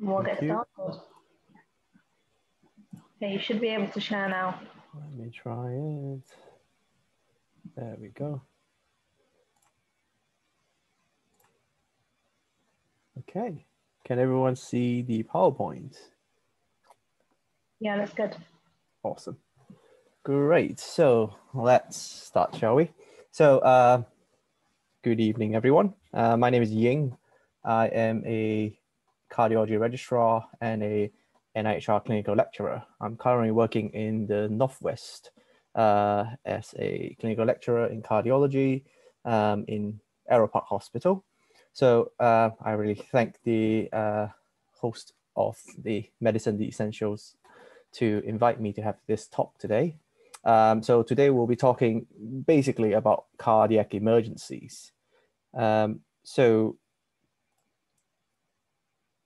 We'll Thank get you. started. Okay, you should be able to share now. Let me try it. There we go. Okay, can everyone see the PowerPoint? Yeah, that's good. Awesome. Great. So let's start, shall we? So, uh, good evening, everyone. Uh, my name is Ying. I am a cardiology registrar and a NIHR clinical lecturer. I'm currently working in the Northwest uh, as a clinical lecturer in cardiology um, in Arrowe Park Hospital. So uh, I really thank the uh, host of the Medicine the Essentials to invite me to have this talk today. Um, so today we'll be talking basically about cardiac emergencies. Um, so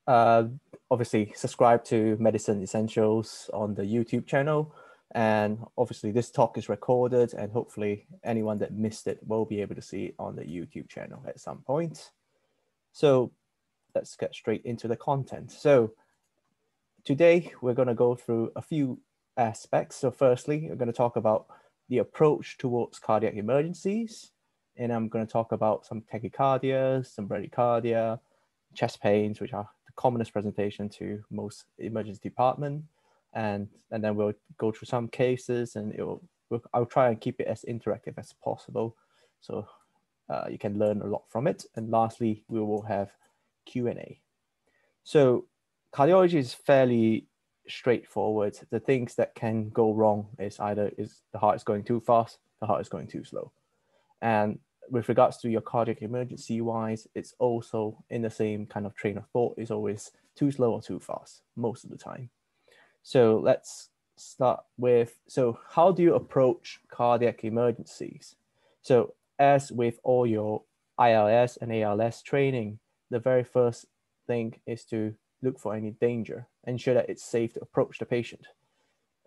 uh, obviously subscribe to Medicine Essentials on the YouTube channel. And obviously this talk is recorded and hopefully anyone that missed it will be able to see it on the YouTube channel at some point. So let's get straight into the content. So today we're going to go through a few aspects. So firstly, we're going to talk about the approach towards cardiac emergencies. And I'm going to talk about some tachycardia, some bradycardia, chest pains, which are commonest presentation to most emergency department. And, and then we'll go through some cases and it'll, we'll, I'll try and keep it as interactive as possible. So uh, you can learn a lot from it. And lastly, we will have Q&A. So cardiology is fairly straightforward. The things that can go wrong is either is the heart is going too fast, the heart is going too slow. And with regards to your cardiac emergency wise, it's also in the same kind of train of thought. It's always too slow or too fast most of the time. So let's start with, so how do you approach cardiac emergencies? So as with all your ILS and ALS training, the very first thing is to look for any danger, ensure that it's safe to approach the patient.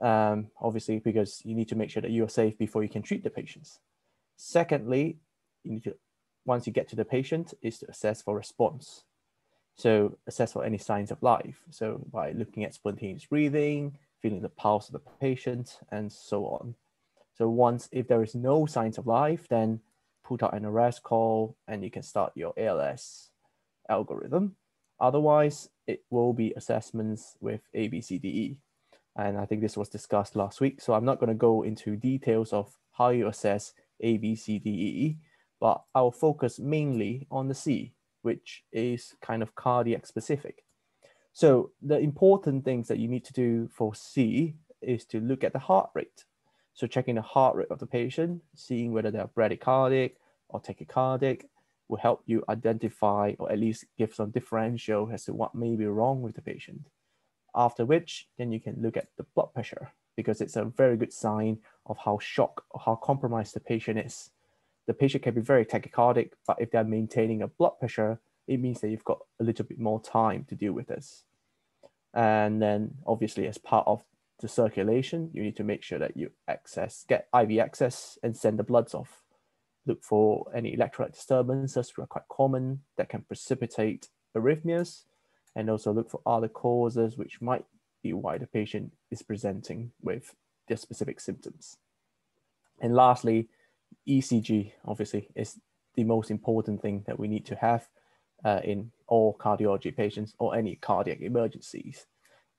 Um, obviously, because you need to make sure that you are safe before you can treat the patients. Secondly, you need to, once you get to the patient, is to assess for response. So assess for any signs of life. So by looking at spontaneous breathing, feeling the pulse of the patient, and so on. So once, if there is no signs of life, then put out an arrest call and you can start your ALS algorithm. Otherwise, it will be assessments with ABCDE. And I think this was discussed last week. So I'm not going to go into details of how you assess ABCDE, but I'll focus mainly on the C, which is kind of cardiac specific. So the important things that you need to do for C is to look at the heart rate. So checking the heart rate of the patient, seeing whether they're bradycardic or tachycardic will help you identify or at least give some differential as to what may be wrong with the patient. After which, then you can look at the blood pressure because it's a very good sign of how shocked or how compromised the patient is the patient can be very tachycardic, but if they're maintaining a blood pressure, it means that you've got a little bit more time to deal with this. And then obviously as part of the circulation, you need to make sure that you access, get IV access and send the bloods off. Look for any electrolyte disturbances which are quite common that can precipitate arrhythmias and also look for other causes which might be why the patient is presenting with their specific symptoms. And lastly, ECG obviously is the most important thing that we need to have uh, in all cardiology patients or any cardiac emergencies.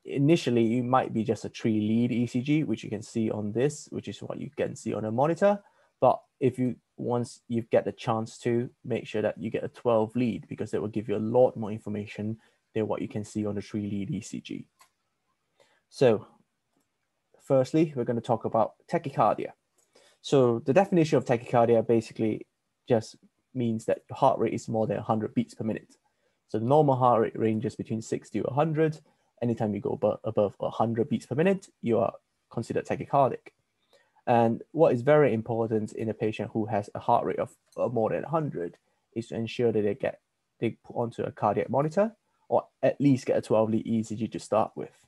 Initially, you might be just a three lead ECG, which you can see on this, which is what you can see on a monitor. But if you once you get the chance to make sure that you get a 12 lead because it will give you a lot more information than what you can see on the three lead ECG. So firstly, we're going to talk about tachycardia. So the definition of tachycardia basically just means that your heart rate is more than 100 beats per minute. So the normal heart rate ranges between 60 to 100. Anytime you go above, above 100 beats per minute, you are considered tachycardic. And what is very important in a patient who has a heart rate of more than 100 is to ensure that they get they put onto a cardiac monitor or at least get a 12 lead ECG to start with.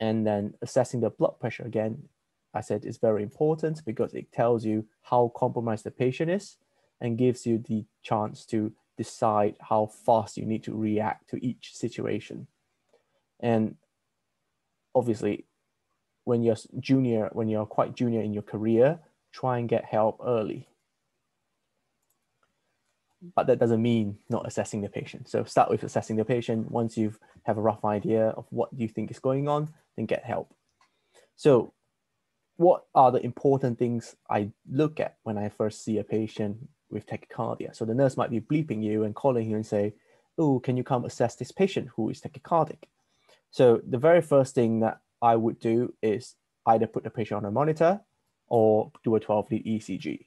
And then assessing the blood pressure again I said is very important because it tells you how compromised the patient is and gives you the chance to decide how fast you need to react to each situation. And obviously, when you're junior, when you're quite junior in your career, try and get help early. But that doesn't mean not assessing the patient. So start with assessing the patient. Once you have a rough idea of what you think is going on, then get help. So what are the important things I look at when I first see a patient with tachycardia? So the nurse might be bleeping you and calling you and say, oh, can you come assess this patient who is tachycardic? So the very first thing that I would do is either put the patient on a monitor or do a 12 lead ECG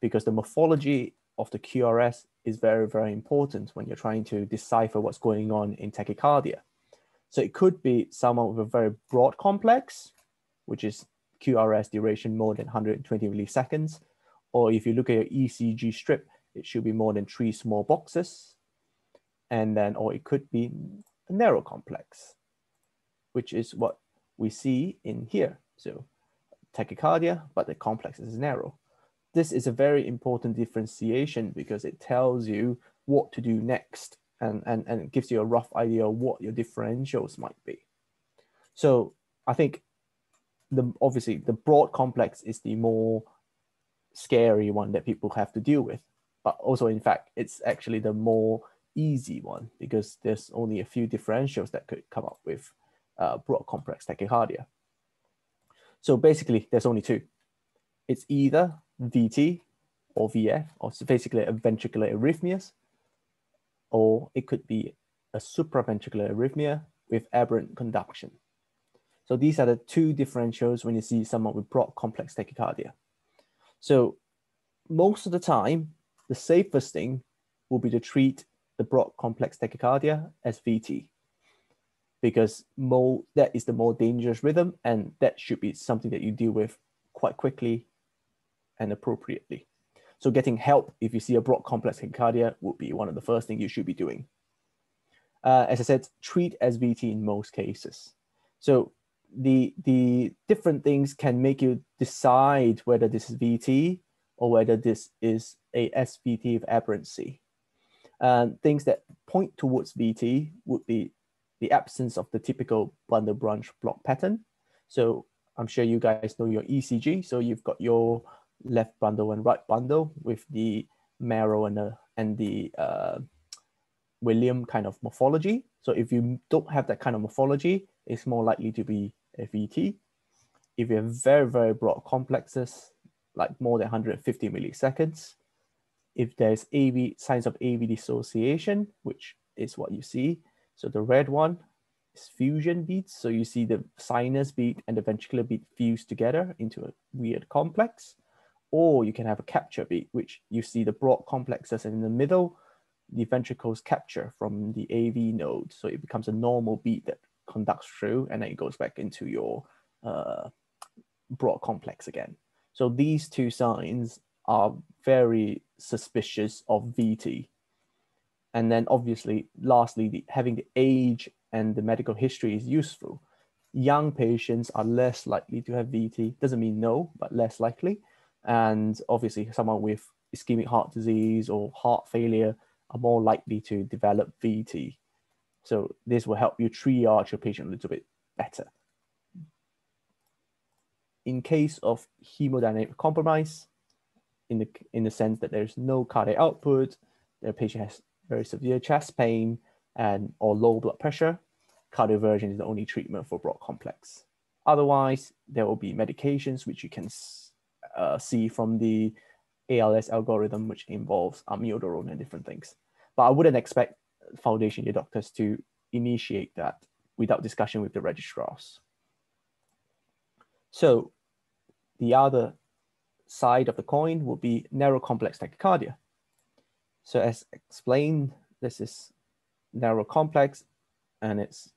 because the morphology of the QRS is very, very important when you're trying to decipher what's going on in tachycardia. So it could be someone with a very broad complex, which is QRS duration more than 120 milliseconds. Or if you look at your ECG strip, it should be more than three small boxes. And then, or it could be a narrow complex, which is what we see in here. So tachycardia, but the complex is narrow. This is a very important differentiation because it tells you what to do next and, and, and gives you a rough idea of what your differentials might be. So I think the obviously the broad complex is the more scary one that people have to deal with. But also in fact, it's actually the more easy one because there's only a few differentials that could come up with uh, broad complex tachycardia. So basically, there's only two. It's either VT or VF, or basically a ventricular arrhythmias, or it could be a supraventricular arrhythmia with aberrant conduction. So these are the two differentials when you see someone with broad complex tachycardia. So most of the time, the safest thing will be to treat the broad complex tachycardia as VT because more that is the more dangerous rhythm and that should be something that you deal with quite quickly and appropriately. So getting help if you see a broad complex tachycardia would be one of the first things you should be doing. Uh, as I said, treat as VT in most cases. So the the different things can make you decide whether this is VT or whether this is a SVT of aberrancy. Uh, things that point towards VT would be the absence of the typical bundle branch block pattern. So I'm sure you guys know your ECG. So you've got your left bundle and right bundle with the marrow and the, and the uh, William kind of morphology. So if you don't have that kind of morphology, it's more likely to be VT. If you have very, very broad complexes, like more than 150 milliseconds, if there's AV signs of AV dissociation, which is what you see, so the red one is fusion beats. So you see the sinus beat and the ventricular beat fused together into a weird complex. Or you can have a capture beat, which you see the broad complexes in the middle, the ventricles capture from the AV node. So it becomes a normal beat that conducts through and then it goes back into your uh, broad complex again. So these two signs are very suspicious of VT and then obviously, lastly, the, having the age and the medical history is useful. Young patients are less likely to have VT. Doesn't mean no, but less likely. And obviously, someone with ischemic heart disease or heart failure are more likely to develop VT. So this will help you triage your patient a little bit better. In case of hemodynamic compromise, in the in the sense that there's no cardiac output, the patient has very severe chest pain and or low blood pressure, cardioversion is the only treatment for broad complex. Otherwise, there will be medications which you can uh, see from the ALS algorithm, which involves amiodarone and different things. But I wouldn't expect foundation year doctors to initiate that without discussion with the registrars. So the other side of the coin will be narrow complex tachycardia. So as explained, this is narrow complex and it's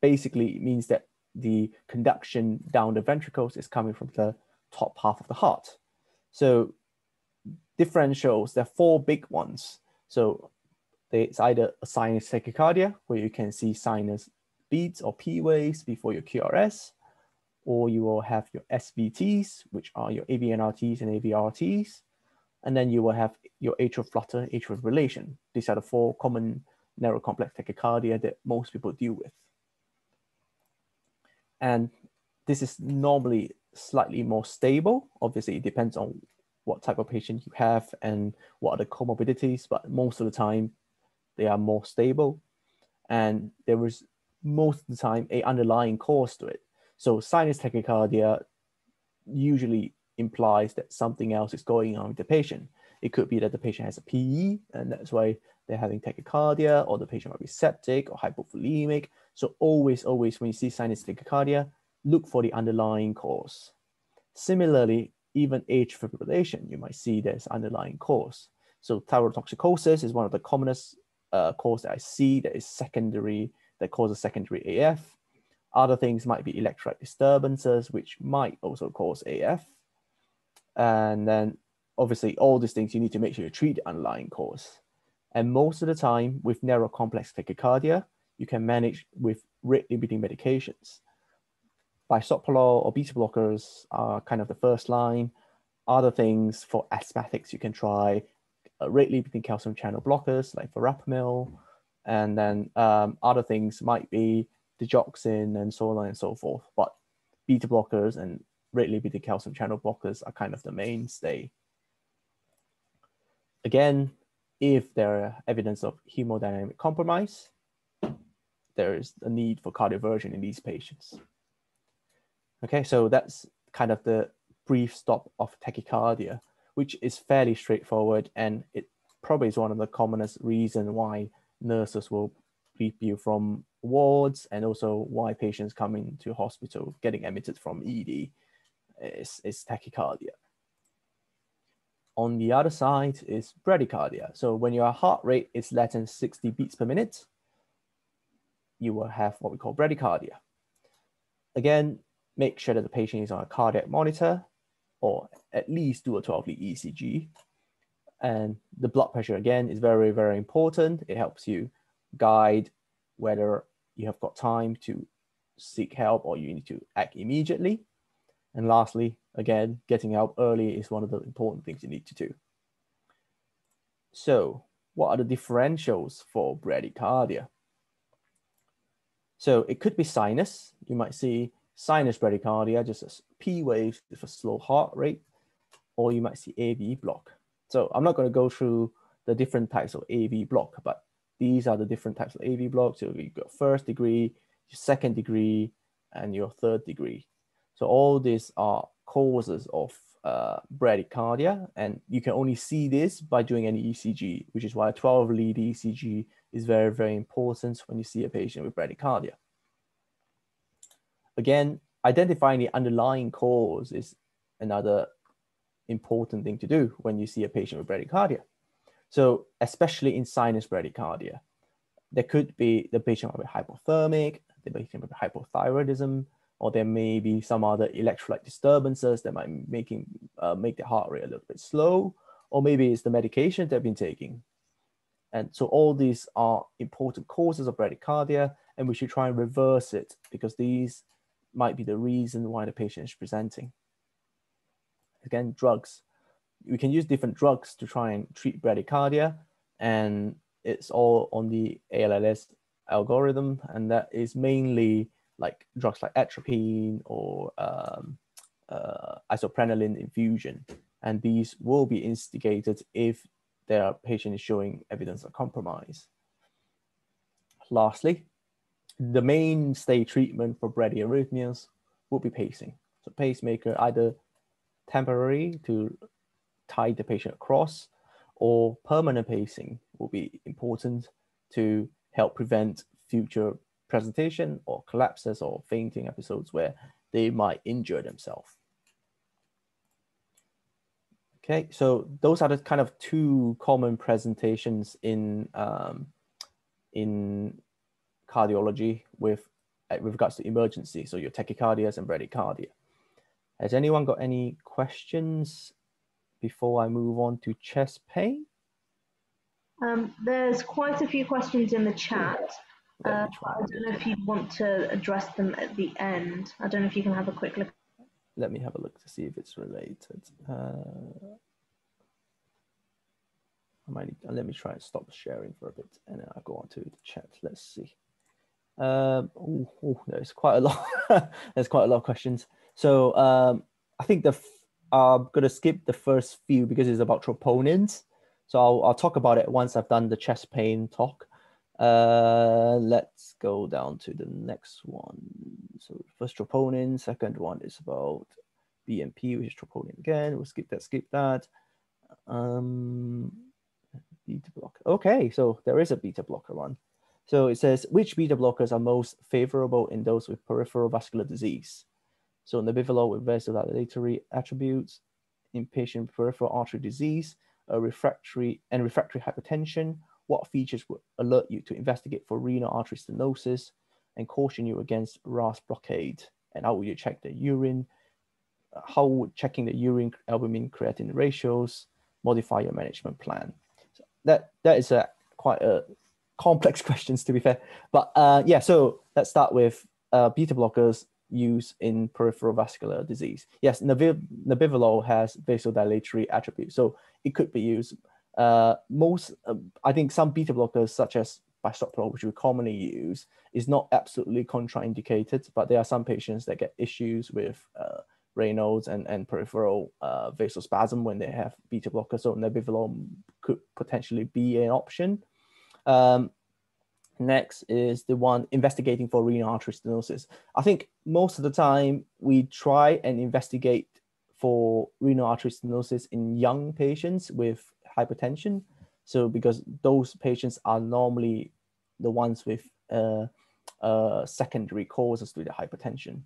basically means that the conduction down the ventricles is coming from the top half of the heart. So differentials, there are four big ones. So it's either a sinus tachycardia, where you can see sinus beats or P waves before your QRS, or you will have your SVTs, which are your AVNRTs and AVRTs, and then you will have your atrial flutter, atrial fibrillation. These are the four common narrow complex tachycardia that most people deal with. And this is normally slightly more stable. Obviously, it depends on what type of patient you have and what are the comorbidities, but most of the time they are more stable. And there is most of the time a underlying cause to it. So sinus tachycardia usually implies that something else is going on with the patient. It could be that the patient has a PE and that's why they're having tachycardia, or the patient might be septic or hypovolemic. So always, always when you see sinus tachycardia, look for the underlying cause. Similarly, even atrial fibrillation, you might see there's underlying cause. So thyrotoxicosis is one of the commonest uh, cause that I see that is secondary, that causes secondary AF. Other things might be electrolyte disturbances, which might also cause AF. And then obviously all these things, you need to make sure you treat the underlying cause. And most of the time with narrow complex tachycardia, you can manage with rate limiting medications. Bisoprolol or beta blockers are kind of the first line. Other things for asthmatics, you can try rate limiting calcium channel blockers like verapamil. And then um, other things might be digoxin and so on and so forth. But beta blockers and rate limiting calcium channel blockers are kind of the mainstay. Again, if there are evidence of hemodynamic compromise, there is a need for cardioversion in these patients. Okay, so that's kind of the brief stop of tachycardia, which is fairly straightforward and it probably is one of the commonest reasons why nurses will brief you from wards and also why patients come into hospital getting admitted from ED is, is tachycardia. On the other side is bradycardia. So when your heart rate is less than 60 beats per minute, you will have what we call bradycardia. Again, make sure that the patient is on a cardiac monitor or at least do a 12 lead ECG. And the blood pressure again is very, very important. It helps you guide whether you have got time to seek help or you need to act immediately. And lastly, again, getting help early is one of the important things you need to do. So what are the differentials for bradycardia? So it could be sinus. You might see sinus bradycardia, just a P wave with a slow heart rate, or you might see AV block. So I'm not going to go through the different types of AV block, but these are the different types of AV blocks. So you got first degree, your second degree, and your third degree. So all these are causes of uh, bradycardia, and you can only see this by doing an ECG, which is why a 12 lead ECG is very, very important when you see a patient with bradycardia. Again, identifying the underlying cause is another important thing to do when you see a patient with bradycardia. So especially in sinus bradycardia, there could be the patient might be hypothermic, the patient be hypothyroidism, or there may be some other electrolyte disturbances that might making uh, make the heart rate a little bit slow, or maybe it's the medication they've been taking. And so all these are important causes of bradycardia, and we should try and reverse it because these might be the reason why the patient is presenting. Again, drugs. We can use different drugs to try and treat bradycardia, and it's all on the ALLS algorithm, and that is mainly like drugs like atropine or um, uh, isoprenaline infusion. And these will be instigated if their patient is showing evidence of compromise. Lastly, the mainstay treatment for bradyarrhythmias will be pacing. So pacemaker either temporary to tie the patient across or permanent pacing will be important to help prevent future presentation or collapses or fainting episodes where they might injure themselves. Okay, so those are the kind of two common presentations in um, in cardiology with uh, with regards to emergency. So your tachycardias and bradycardia. Has anyone got any questions before I move on to chest pain? Um, there's quite a few questions in the chat. Uh, I don't know if you'd want to address them at the end. I don't know if you can have a quick look. Let me have a look to see if it's related. Uh, I might need, let me try and stop sharing for a bit and then I'll go on to the chat. Let's see. Um, ooh, ooh, there's quite a lot. there's quite a lot of questions. So um, I think the f- I'm gonna skip the first few because it's about troponins. So I'll, I'll talk about it once I've done the chest pain talk. Uh, let's go down to the next one. So first troponin, second one is about BMP, which is troponin again. We'll skip that, skip that. Um, beta blocker. Okay, so there is a beta blocker one. So it says which beta blockers are most favorable in those with peripheral vascular disease. So in the nebivolol with vasodilatory attributes, in patient peripheral artery disease, refractory and refractory hypertension, what features would alert you to investigate for renal artery stenosis and caution you against RAS blockade? And how would you check the urine? How would checking the urine albumin creatinine ratios modify your management plan? So that that is a quite a complex questions to be fair. But uh, yeah, so let's start with uh, beta blockers used in peripheral vascular disease. Yes, nebivolol has vasodilatory attributes, so it could be used. Uh, most, uh, I think some beta blockers such as bisoprolol, which we commonly use, is not absolutely contraindicated, but there are some patients that get issues with uh, Raynaud's and, and peripheral uh, vasospasm when they have beta blockers, so nebivolol could potentially be an option. Um, next is the one investigating for renal artery stenosis. I think most of the time we try and investigate for renal artery stenosis in young patients with hypertension. So because those patients are normally the ones with uh, uh, secondary causes to the hypertension.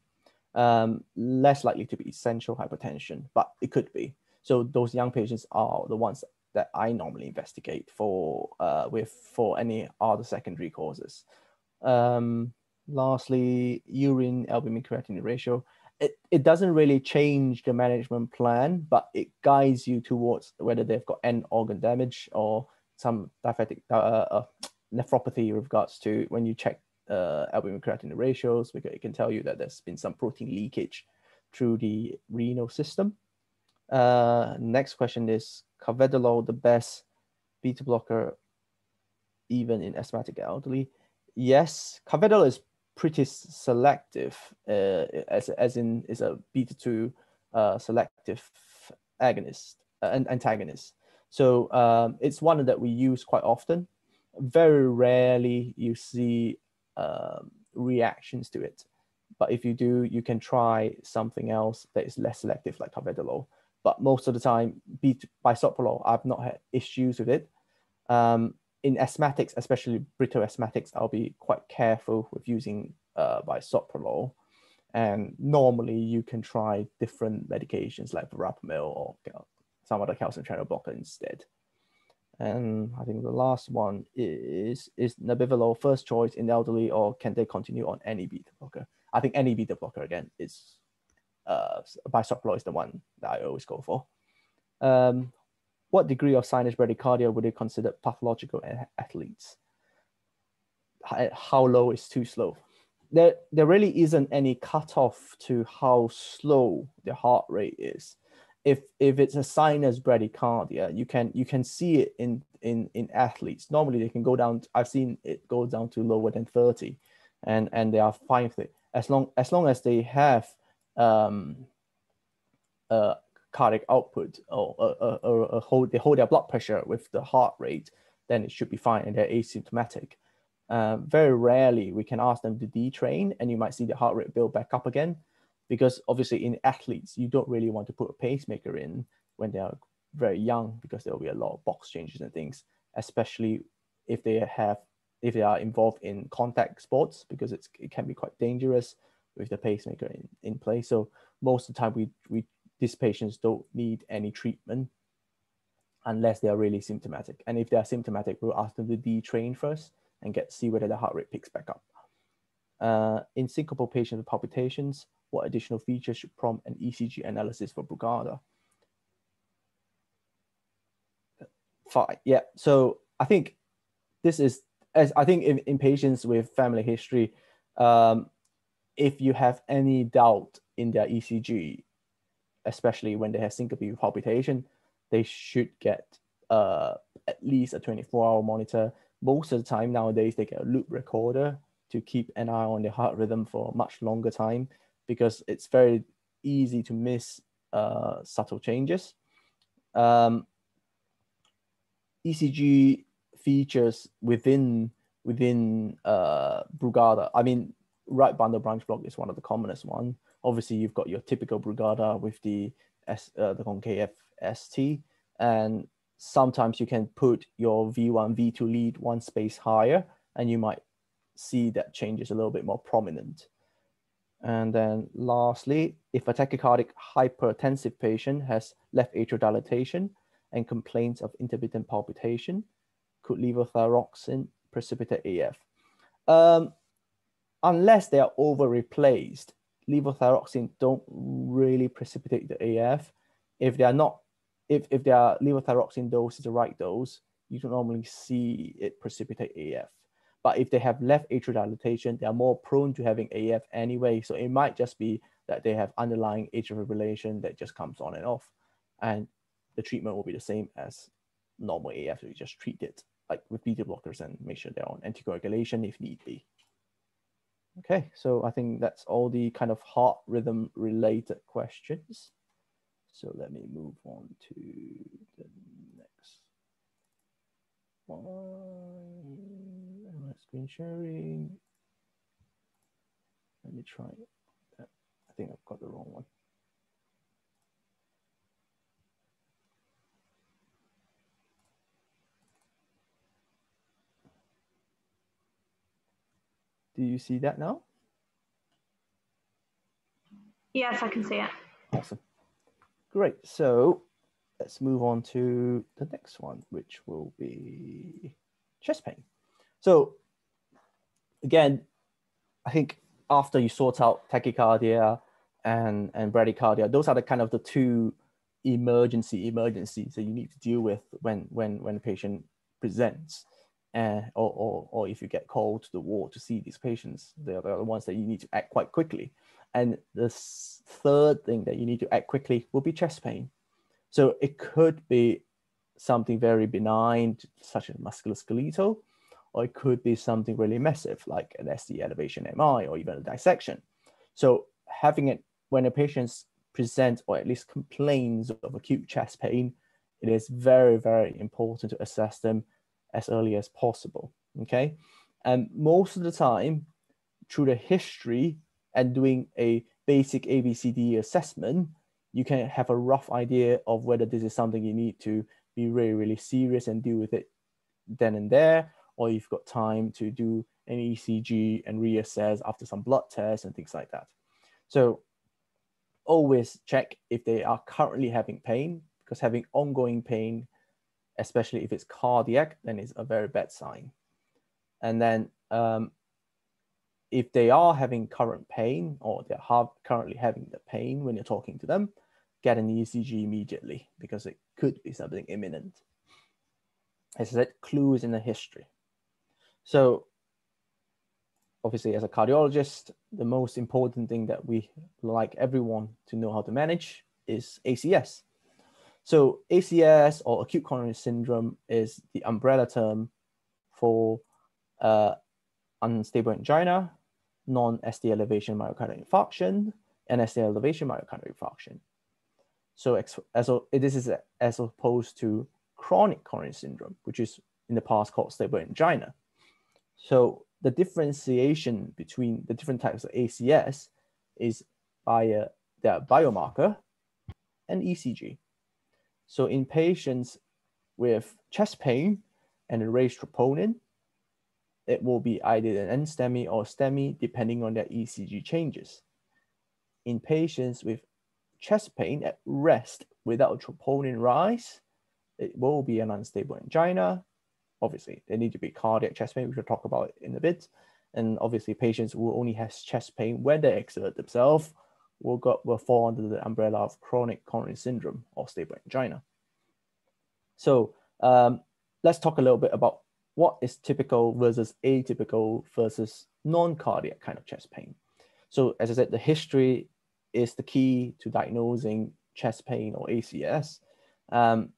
Um, less likely to be essential hypertension, but it could be. So those young patients are the ones that I normally investigate for uh, with for any other secondary causes. Um, lastly, urine albumin creatinine ratio. It, it doesn't really change the management plan, but it guides you towards whether they've got end organ damage or some diabetic uh, uh, nephropathy with regards to when you check uh, albumin creatinine ratios, because it can tell you that there's been some protein leakage through the renal system. Uh, next question is carvedilol the best beta blocker even in asthmatic elderly? Yes, carvedilol is pretty selective, uh, as, as in is a beta 2 uh, selective agonist, uh, antagonist. So um, it's one that we use quite often. Very rarely you see um, reactions to it. But if you do, you can try something else that is less selective like carvedilol but most of the time, bisoprolol, I've not had issues with it. Um, in asthmatics, especially brittle asthmatics, I'll be quite careful with using uh, bisoprolol. And normally, you can try different medications like verapamil or some other calcium channel blocker instead. And I think the last one is is nebivolol first choice in elderly, or can they continue on any beta blocker? I think any beta blocker again is uh, bisoprolol is the one that I always go for. Um, what degree of sinus bradycardia would you consider pathological athletes? How low is too slow? There, there really isn't any cutoff to how slow the heart rate is. If if it's a sinus bradycardia, you can you can see it in in in athletes. Normally they can go down. I've seen it go down to lower than thirty, and and they are fine with it as long as long as they have um, uh, cardiac output or, or, or, or, hold, they hold their blood pressure with the heart rate, then it should be fine and they're asymptomatic. Uh, very rarely we can ask them to detrain and you might see the heart rate build back up again because obviously in athletes, you don't really want to put a pacemaker in when they are very young because there will be a lot of box changes and things, especially if they have if they are involved in contact sports because it's, it can be quite dangerous with the pacemaker in, in place. So most of the time, we, we these patients don't need any treatment unless they are really symptomatic. And if they are symptomatic, we'll ask them to detrain first and get see whether the heart rate picks back up. Uh, in syncopal patients with palpitations, what additional features should prompt an ECG analysis for Brugada? Fine. Yeah. So I think this is as I think in, in patients with family history, um, if you have any doubt in their ECG, especially when they have syncope with palpitation, they should get uh, at least a 24 hour monitor. Most of the time nowadays, they get a loop recorder to keep an eye on their heart rhythm for a much longer time because it's very easy to miss uh, subtle changes. Um, ECG features within within uh, Brugada. I mean, right bundle branch block is one of the commonest one. Obviously, you've got your typical Brugada with the S, uh, the concave ST, and sometimes you can put your V1, V2 lead one space higher, and you might see that change is a little bit more prominent. And then lastly, if a tachycardic hypertensive patient has left atrial dilatation and complaints of intermittent palpitation, could levothyroxine precipitate AF? Um, unless they are over replaced, levothyroxine don't really precipitate the AF. If they are not, if, if their levothyroxine dose is the right dose, you don't normally see it precipitate AF. But if they have left atrial dilatation, they are more prone to having AF anyway. So it might just be that they have underlying atrial fibrillation that just comes on and off. And the treatment will be the same as normal AF. So you just treat it like with beta blockers and make sure they're on anticoagulation if need be. Okay, so I think that's all the kind of heart rhythm related questions. So let me move on to the next one Am I screen sharing. Let me try. I think I've got the wrong one. Do you see that now? Yes, I can see it. Awesome. Great. So let's move on to the next one, which will be chest pain. So again, I think after you sort out tachycardia and, and bradycardia, those are the kind of the two emergency emergencies that you need to deal with when when when a patient presents uh, or, or, or if you get called to the ward to see these patients. They are the ones that you need to act quite quickly. And the third thing that you need to act quickly will be chest pain. So it could be something very benign such as musculoskeletal or it could be something really massive like an ST elevation MI or even a dissection. So having it when a patient presents or at least complains of acute chest pain, it is very, very important to assess them as early as possible. Okay. And most of the time, through the history and doing a basic ABCD assessment, you can have a rough idea of whether this is something you need to be really, really serious and deal with it then and there, or you've got time to do an ECG and reassess after some blood tests and things like that. So always check if they are currently having pain because having ongoing pain, especially if it's cardiac, then it's a very bad sign. And then um, if they are having current pain or they're currently having the pain when you're talking to them, get an ECG immediately because it could be something imminent. As I said, clues in the history. So obviously as a cardiologist, the most important thing that we like everyone to know how to manage is ACS. So ACS or acute coronary syndrome is the umbrella term for uh, unstable angina, non-ST elevation myocardial infarction, and ST elevation myocardial infarction. So as this is as opposed to chronic coronary syndrome, which is in the past called stable angina. So the differentiation between the different types of ACS is by their biomarker and ECG. So in patients with chest pain and a raised troponin, it will be either an NSTEMI or STEMI depending on their ECG changes. In patients with chest pain at rest without troponin rise, it will be an unstable angina obviously they need to be cardiac chest pain, which we'll talk about in a bit. And obviously patients who only has chest pain when they exert themselves will, go, will fall under the umbrella of chronic coronary syndrome or stable angina. So um, let's talk a little bit about what is typical versus atypical versus non-cardiac kind of chest pain. So as I said, the history is the key to diagnosing chest pain or ACS. Um,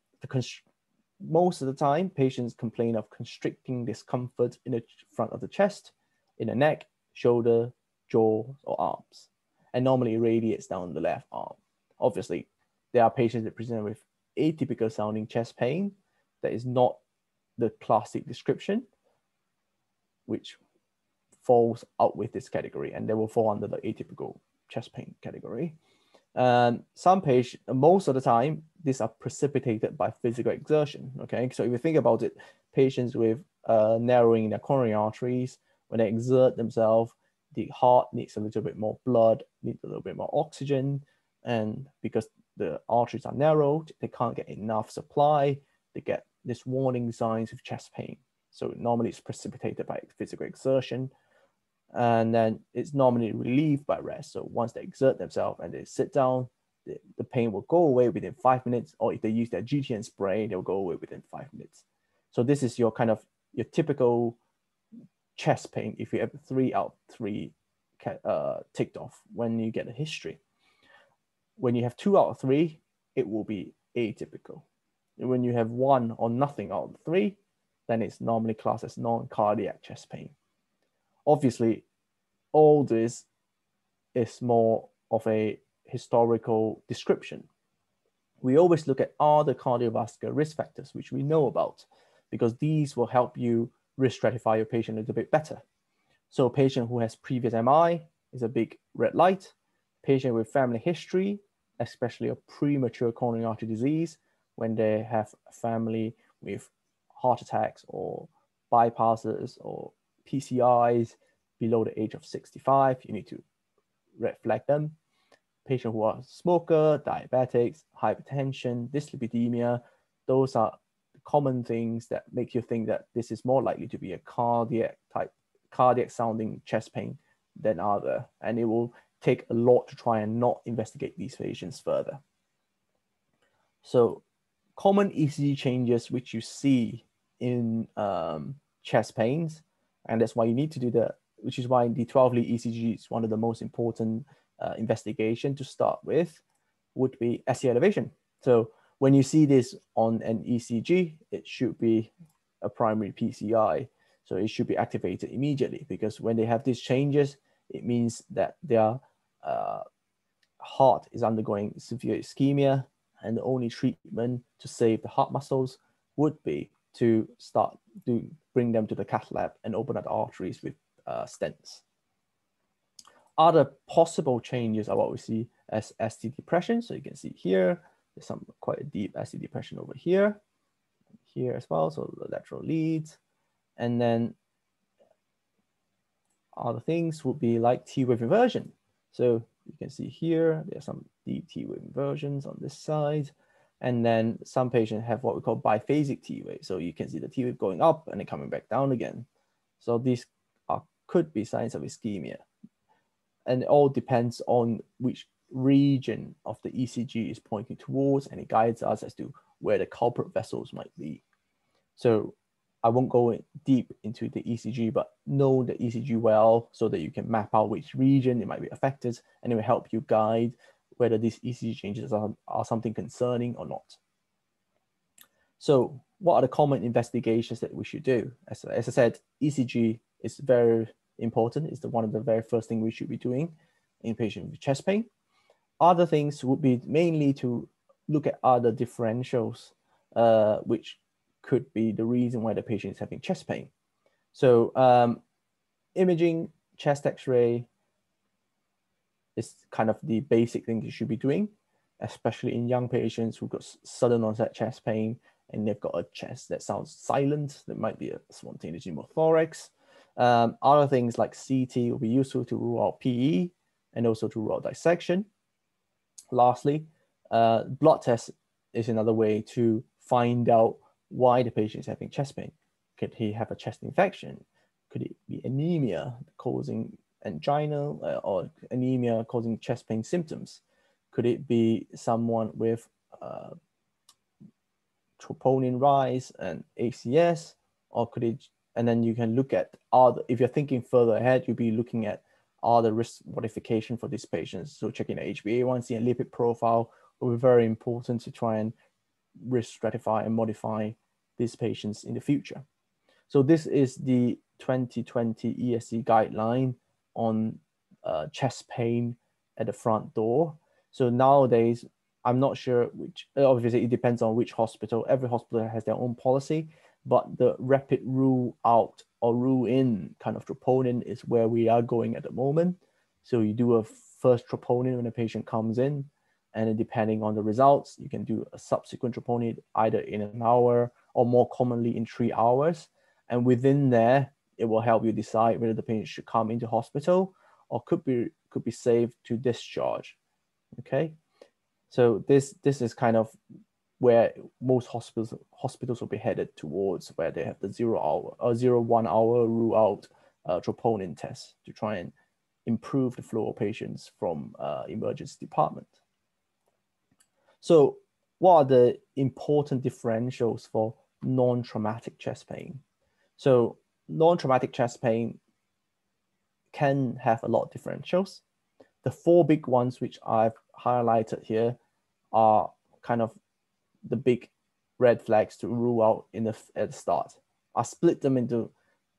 most of the time, patients complain of constricting discomfort in the front of the chest in the neck, shoulder, jaw, or arms. And normally radiates down the left arm. Obviously, there are patients that present with atypical sounding chest pain that is not the classic description, which falls out with this category and they will fall under the atypical chest pain category. And some patients, most of the time, these are precipitated by physical exertion. Okay, so if you think about it, patients with uh, narrowing in their coronary arteries, when they exert themselves, the heart needs a little bit more blood, needs a little bit more oxygen, and because the arteries are narrowed, they can't get enough supply, they get this warning signs of chest pain. So normally it's precipitated by physical exertion, and then it's normally relieved by rest. So once they exert themselves and they sit down, the, the pain will go away within five minutes, or if they use their GTN spray, they'll go away within five minutes. So this is your kind of your typical chest pain if you have three out three uh, ticked off when you get a history. When you have two out of three, it will be atypical. When you have one or nothing out of three, then it's normally classed as non-cardiac chest pain. Obviously, all this is more of a historical description. We always look at other cardiovascular risk factors, which we know about, because these will help you risk stratify your patient a little bit better. So a patient who has previous MI is a big red light. Patient with family history, especially a premature coronary artery disease, when they have a family with heart attacks or bypasses or PCIs below the age of 65, you need to red flag them. Patient who are smoker, diabetics, hypertension, dyslipidemia, those are common things that make you think that this is more likely to be a cardiac type, cardiac sounding chest pain than other. And it will take a lot to try and not investigate these patients further. So common ECG changes which you see in um, chest pains, and that's why you need to do the, which is why the 12 lead ECG is one of the most important uh, investigation to start with, would be ST elevation. So when you see this on an ECG, it should be a primary PCI. So it should be activated immediately because when they have these changes, it means that their uh, heart is undergoing severe ischemia and the only treatment to save the heart muscles would be to start to bring them to the cath lab and open up the arteries with uh, stents. Other possible changes are what we see as ST depression. So you can see here, there's some quite a deep ST depression over here, here as well. So the lateral leads. And then other things would be like T-wave inversion. So you can see here, there's some deep T-wave inversions on this side. And then some patients have what we call biphasic T-wave. So you can see the T-wave going up and then coming back down again. So these are, could be signs of ischemia. And it all depends on which region of the ECG is pointing towards and it guides us as to where the culprit vessels might be. So I won't go deep into the ECG, but know the ECG well so that you can map out which region it might be affected and it will help you guide whether these ECG changes are, are something concerning or not. So what are the common investigations that we should do? As, as I said, ECG is very important. It's the, one of the very first thing we should be doing in patients with chest pain. Other things would be mainly to look at other differentials, uh, which could be the reason why the patient is having chest pain. So um, imaging, chest x-ray is kind of the basic thing you should be doing, especially in young patients who've got sudden onset chest pain and they've got a chest that sounds silent. There might be a spontaneous pneumothorax. Um, other things like CT will be useful to rule out PE and also to rule out dissection. Lastly, uh, blood test is another way to find out why the patient is having chest pain. Could he have a chest infection? Could it be anemia causing angina uh, or anemia causing chest pain symptoms? Could it be someone with uh, troponin rise and ACS, or could it? And then you can look at other. If you're thinking further ahead, you'll be looking at other risk modification for these patients. So checking the HbA1c and lipid profile will be very important to try and risk stratify and modify these patients in the future. So this is the 2020 ESC guideline on uh, chest pain at the front door. So nowadays, I'm not sure which, obviously it depends on which hospital. Every hospital has their own policy, but the rapid rule out or rule in kind of troponin is where we are going at the moment. So you do a first troponin when a patient comes in, and then depending on the results, you can do a subsequent troponin either in an hour or more commonly in three hours. And within there, it will help you decide whether the patient should come into hospital or could be could be saved to discharge. Okay, so this this is kind of where most hospitals hospitals will be headed towards, where they have the zero hour or zero one hour rule out uh, troponin test to try and improve the flow of patients from uh, emergency department. So what are the important differentials for non-traumatic chest pain? So non-traumatic chest pain can have a lot of differentials. The four big ones which I've highlighted here are kind of the big red flags to rule out in the at the start. I split them into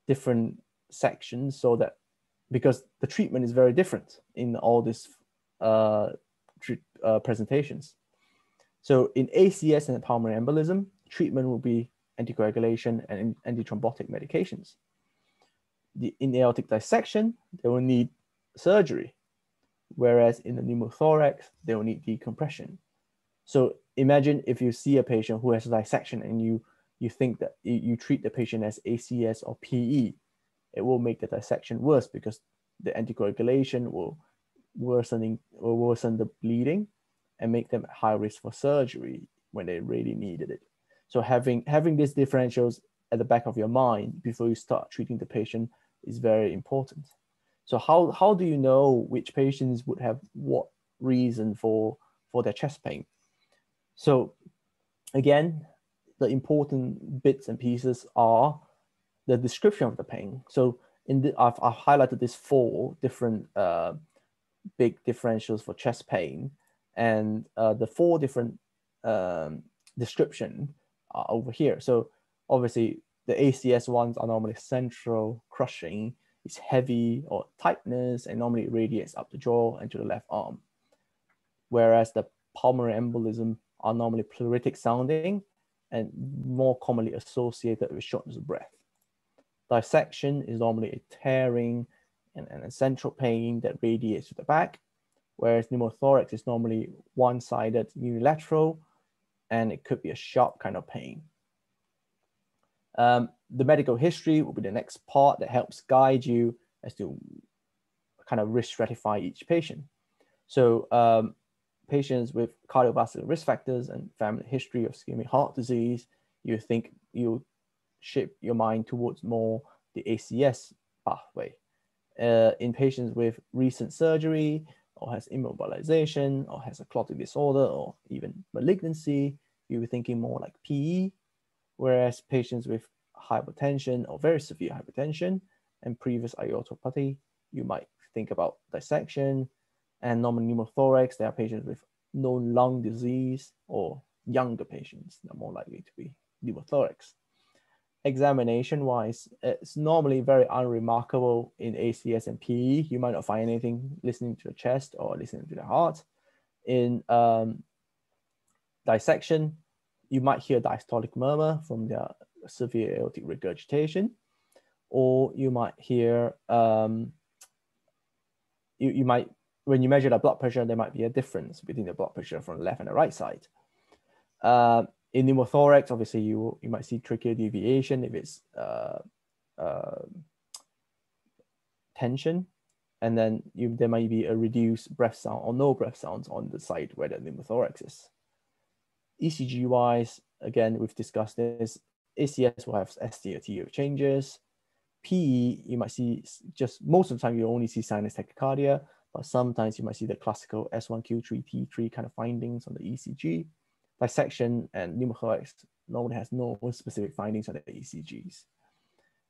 different sections so that because the treatment is very different in all these uh, uh, presentations. So in ACS and pulmonary embolism, treatment will be anticoagulation and antithrombotic medications. The, in aortic dissection, they will need surgery, whereas in the pneumothorax, they will need decompression. So imagine if you see a patient who has a dissection and you, you think that you, treat the patient as ACS or PE, it will make the dissection worse because the anticoagulation will worsening will worsen the bleeding and make them high risk for surgery when they really needed it. So having having these differentials at the back of your mind before you start treating the patient is very important. So how, how do you know which patients would have what reason for, for their chest pain? So again, the important bits and pieces are the description of the pain. So in the, I've, I've highlighted these four different uh, big differentials for chest pain, and uh, the four different um, description are over here. So obviously the ACS ones are normally central crushing, it's heavy or tightness, and normally it radiates up the jaw and to the left arm. Whereas the pulmonary embolism are normally pleuritic sounding and more commonly associated with shortness of breath. Dissection is normally a tearing and, and a central pain that radiates to the back, whereas pneumothorax is normally one-sided unilateral, and it could be a sharp kind of pain. Um, the medical history will be the next part that helps guide you as to kind of risk stratify each patient. So um, patients with cardiovascular risk factors and family history of ischemic heart disease, you think you shape your mind towards more the ACS pathway. Uh, in patients with recent surgery or has immobilization or has a clotting disorder or even malignancy, you were thinking more like PE, whereas patients with hypertension or very severe hypertension and previous aortopathy, you might think about dissection, and normal pneumothorax, there are patients with known lung disease or younger patients are more likely to be pneumothorax. Examination wise, it's normally very unremarkable in ACS and PE. You might not find anything listening to the chest or listening to the heart. In um, dissection, you might hear diastolic murmur from the severe aortic regurgitation, or you might hear um, you, you might when you measure the blood pressure, there might be a difference between the blood pressure from the left and the right side. Uh, in pneumothorax, obviously, you, you might see tracheal deviation if it's uh, uh, tension. And then you, there might be a reduced breath sound or no breath sounds on the side where the pneumothorax is. ECG wise, again, we've discussed this. ACS will have ST changes. PE, you might see just most of the time you only see sinus tachycardia but sometimes you might see the classical S1Q3 T3 kind of findings on the ECG. Dissection and pneumothorax normally has no specific findings on the ECGs.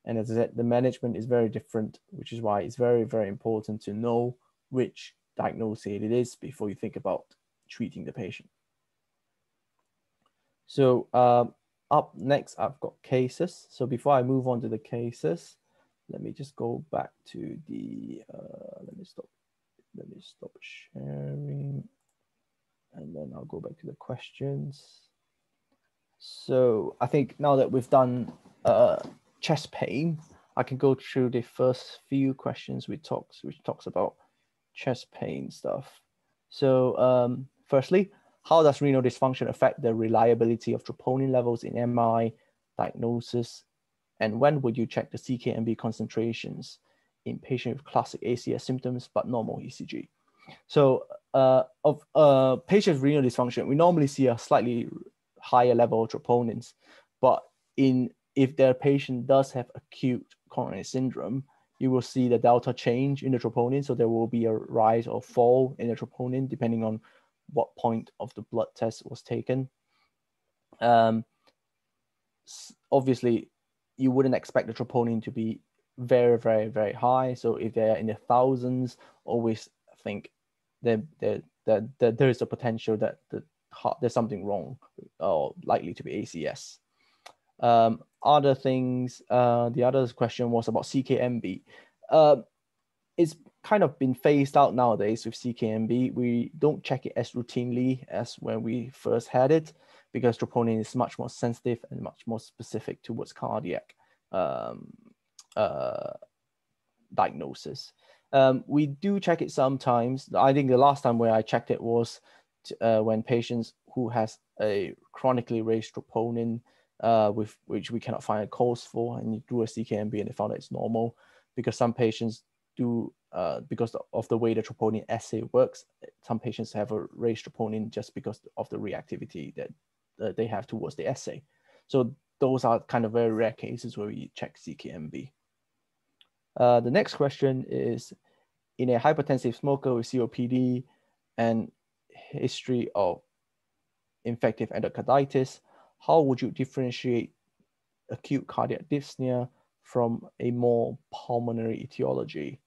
And as I said, the management is very different, which is why it's very, very important to know which diagnosis it is before you think about treating the patient. So um, up next, I've got cases. So before I move on to the cases, let me just go back to the, uh, let me stop, let me stop sharing. And then I'll go back to the questions. So I think now that we've done uh, chest pain, I can go through the first few questions we talks, which talks about chest pain stuff. So um, firstly, how does renal dysfunction affect the reliability of troponin levels in MI diagnosis? And when would you check the CKMB concentrations in patients with classic ACS symptoms but normal ECG? So uh, of uh, patients with renal dysfunction, we normally see a slightly higher level of troponins, but in if their patient does have acute coronary syndrome, you will see the delta change in the troponin. So there will be a rise or fall in the troponin depending on what point of the blood test was taken. Um, obviously, you wouldn't expect the troponin to be very, very, very high. So if they're in the thousands, always think that that, that there is a potential that there's something wrong or likely to be ACS. Um, other things, uh, the other question was about CKMB. Uh, it's kind of been phased out nowadays with CKMB. We don't check it as routinely as when we first had it because troponin is much more sensitive and much more specific towards cardiac um, uh, diagnosis. Um, we do check it sometimes. I think the last time where I checked it was uh, when patients who has a chronically raised troponin uh, with which we cannot find a cause for, and you do a CKMB and they found it's normal because some patients do uh, because of the way the troponin assay works. Some patients have a raised troponin just because of the reactivity that uh, they have towards the assay. So those are kind of very rare cases where we check CKMB. Uh, the next question is, in a hypertensive smoker with COPD and history of infective endocarditis, how would you differentiate acute cardiac dyspnea from a more pulmonary etiology,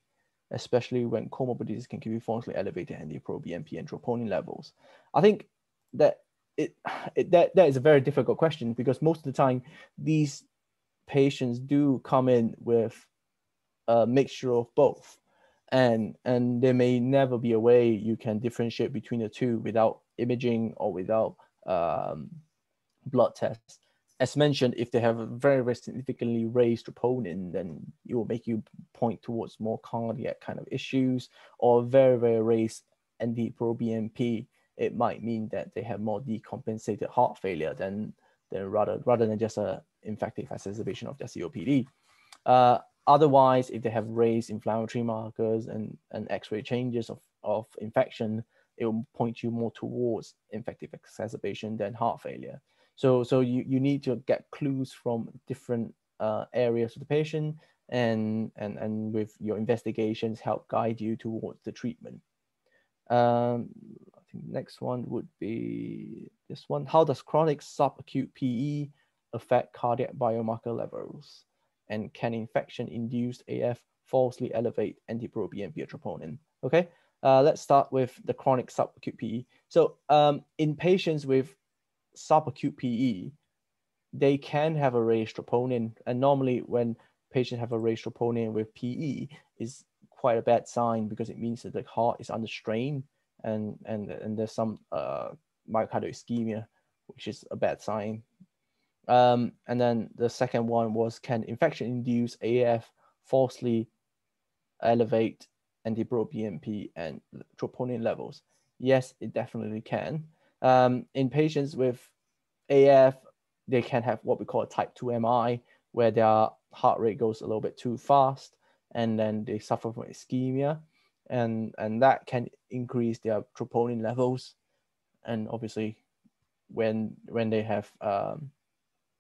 especially when comorbidities can give you falsely elevated NT-proBNP and troponin levels? I think that it, it that, that is a very difficult question because most of the time these patients do come in with a mixture of both and and there may never be a way you can differentiate between the two without imaging or without um, blood tests. As mentioned, if they have a very, very significantly raised troponin, then it will make you point towards more cardiac kind of issues or very, very raised NT-proBNP. It might mean that they have more decompensated heart failure than, than rather, rather than just a infective exacerbation of their COPD. Uh, otherwise, if they have raised inflammatory markers and, and X-ray changes of, of infection, it will point you more towards infective exacerbation than heart failure. So, so you, you need to get clues from different uh, areas of the patient and, and, and with your investigations help guide you towards the treatment. Um, I think next one would be this one. How does chronic subacute PE affect cardiac biomarker levels? And can infection-induced AF falsely elevate NT-proBNP troponin? Okay, uh, let's start with the chronic subacute PE. So um, in patients with subacute PE, they can have a raised troponin. And normally when patients have a raised troponin with PE is quite a bad sign because it means that the heart is under strain and, and, and there's some uh, myocardial ischemia, which is a bad sign. Um, and then the second one was can infection induce AF falsely elevate NT-proBNP and troponin levels? Yes, it definitely can. Um, in patients with AF, they can have what we call a type 2 MI, where their heart rate goes a little bit too fast, and then they suffer from ischemia, and, and that can increase their troponin levels. And obviously, when when they have um,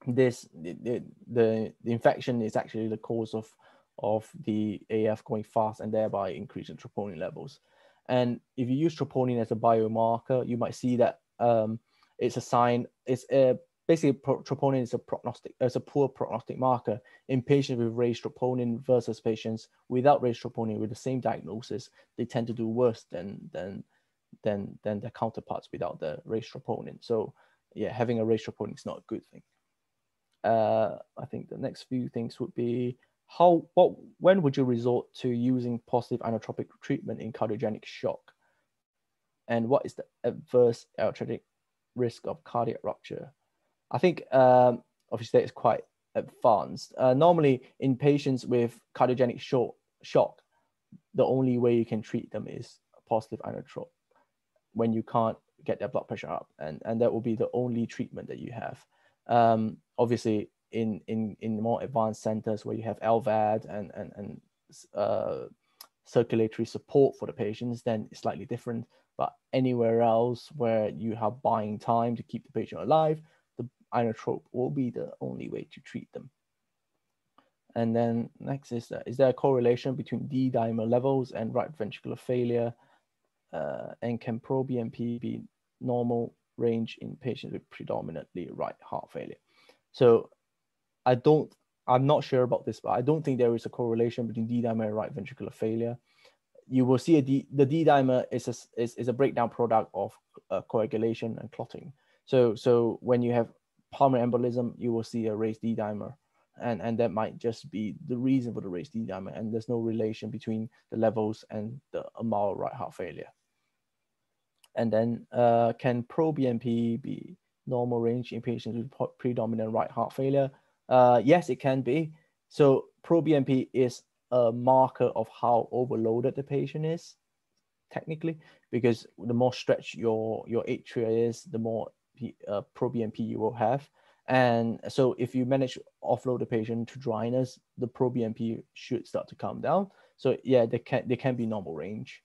this, the, the, the infection is actually the cause of of the AF going fast and thereby increasing troponin levels. And if you use troponin as a biomarker, you might see that um, it's a sign. It's a, basically troponin is a prognostic. It's a poor prognostic marker in patients with raised troponin versus patients without raised troponin with the same diagnosis. They tend to do worse than than than than their counterparts without the raised troponin. So yeah, having a raised troponin is not a good thing. Uh, I think the next few things would be how what when would you resort to using positive inotropic treatment in cardiogenic shock? And what is the adverse inotropic risk of cardiac rupture? I think um, obviously it's quite advanced. Uh, normally, in patients with cardiogenic shock, shock, the only way you can treat them is positive inotrope when you can't get their blood pressure up, and and that will be the only treatment that you have. Um, obviously, in in in more advanced centers where you have LVAD and and and uh, circulatory support for the patients, then it's slightly different. But anywhere else where you have buying time to keep the patient alive, the inotrope will be the only way to treat them. And then next is, uh, is there a correlation between D-dimer levels and right ventricular failure? Uh, and can pro-BNP be normal range in patients with predominantly right heart failure? So I don't, I'm not sure about this, but I don't think there is a correlation between D-dimer and right ventricular failure. You will see a D, the D-dimer is a, is, is a breakdown product of uh, coagulation and clotting. So, so when you have pulmonary embolism, you will see a raised D-dimer. And, and that might just be the reason for the raised D-dimer. And there's no relation between the levels and the amount of right heart failure. And then uh, can pro-BNP be normal range in patients with predominant right heart failure? Uh, yes, it can be. So pro-BNP is a marker of how overloaded the patient is, technically, because the more stretched your, your atria is, the more uh, pro-BNP you will have. And so if you manage to offload the patient to dryness, the pro-BNP should start to come down. So yeah, they can, they can be normal range.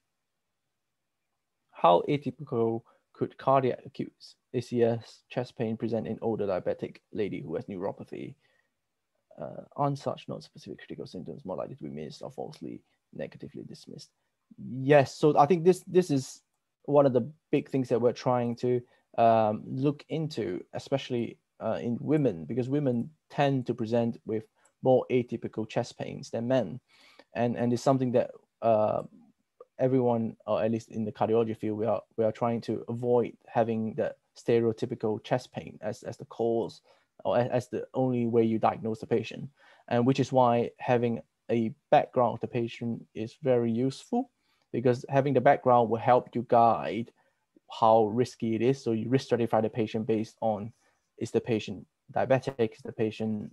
How atypical could cardiac acute ACS chest pain present in older diabetic lady who has neuropathy? uh, on such non-specific critical symptoms more likely to be missed or falsely negatively dismissed. Yes, so I think this this is one of the big things that we're trying to um, look into, especially uh, in women, because women tend to present with more atypical chest pains than men, and and it's something that uh, everyone, or at least in the cardiology field, we are we are trying to avoid having the stereotypical chest pain as as the cause or as the only way you diagnose the patient. And which is why having a background of the patient is very useful because having the background will help you guide how risky it is. So you risk stratify the patient based on is the patient diabetic, is the patient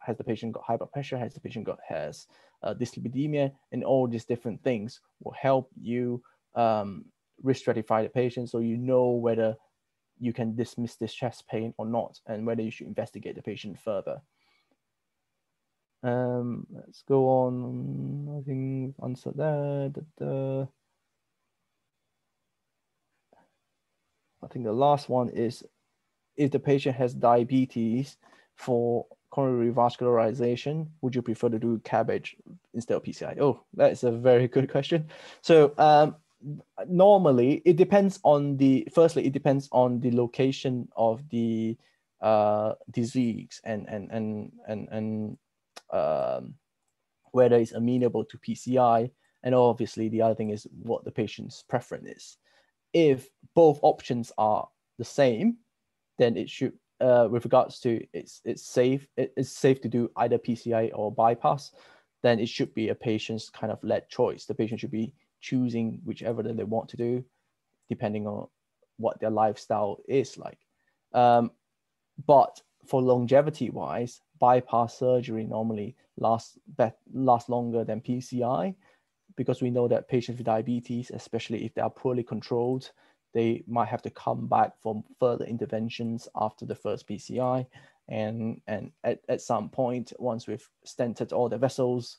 has the patient got high blood pressure, has the patient got has uh, dyslipidemia, and all these different things will help you um, risk stratify the patient so you know whether you can dismiss this chest pain or not, and whether you should investigate the patient further. Um, let's go on. I think answer that. Da, I think the last one is if the patient has diabetes for coronary vascularization, would you prefer to do CABG instead of PCI? Oh, that's a very good question. So um, normally it depends on the firstly it depends on the location of the uh, disease and and and and and um, whether it's amenable to PCI and obviously the other thing is what the patient's preference is. If both options are the same, then it should uh, with regards to it's it's safe it's safe to do either PCI or bypass, then it should be a patient's kind of led choice. The patient should be choosing whichever that they want to do, depending on what their lifestyle is like. Um, but for longevity wise, bypass surgery normally lasts lasts longer than PCI because we know that patients with diabetes, especially if they are poorly controlled, they might have to come back for further interventions after the first PCI. And, and at, at some point, once we've stented all the vessels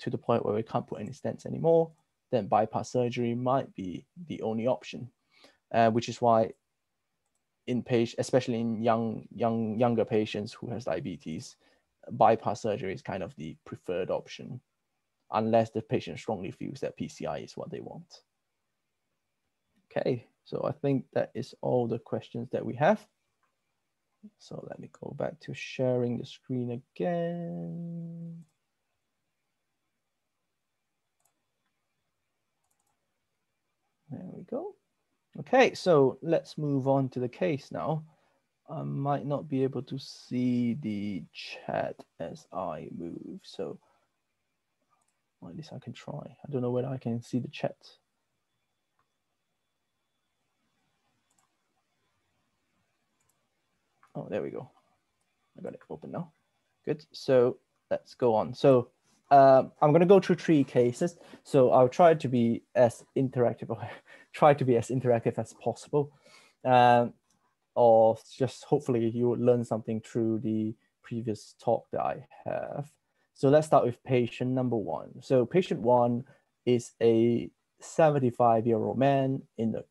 to the point where we can't put any stents anymore, then bypass surgery might be the only option, uh, which is why in patient, especially in young, young, younger patients who has diabetes, bypass surgery is kind of the preferred option, unless the patient strongly feels that PCI is what they want. Okay, so I think that is all the questions that we have. So let me go back to sharing the screen again. There we go. Okay, so let's move on to the case now. I might not be able to see the chat as I move. So at least I can try. I don't know whether I can see the chat. Oh, there we go. I got it open now. Good. So let's go on. So um, I'm going to go through three cases. So I'll try to be as interactive, or try to be as interactive as possible, um, or just hopefully you will learn something through the previous talk that I have. So let's start with patient number one. So patient one is a 75 year old man in the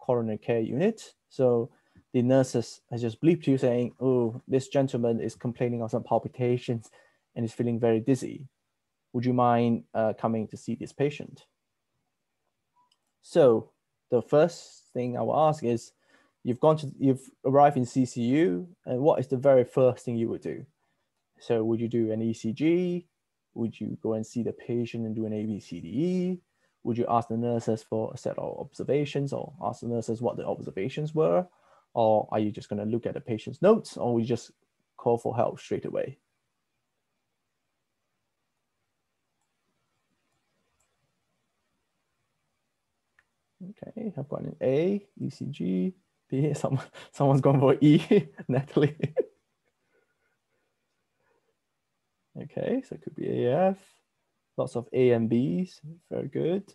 coronary care unit. So the nurses has just bleeped you saying, oh, this gentleman is complaining of some palpitations and is feeling very dizzy. Would you mind uh, coming to see this patient? So the first thing I will ask is, you've gone to, you've arrived in CCU, and what is the very first thing you would do? So would you do an ECG? Would you go and see the patient and do an ABCDE? Would you ask the nurses for a set of observations or ask the nurses what the observations were? Or are you just going to look at the patient's notes or we just call for help straight away? Okay, I've got an A, ECG, B, someone, someone's gone for E, Natalie. okay, so it could be AF, lots of A and Bs, very good.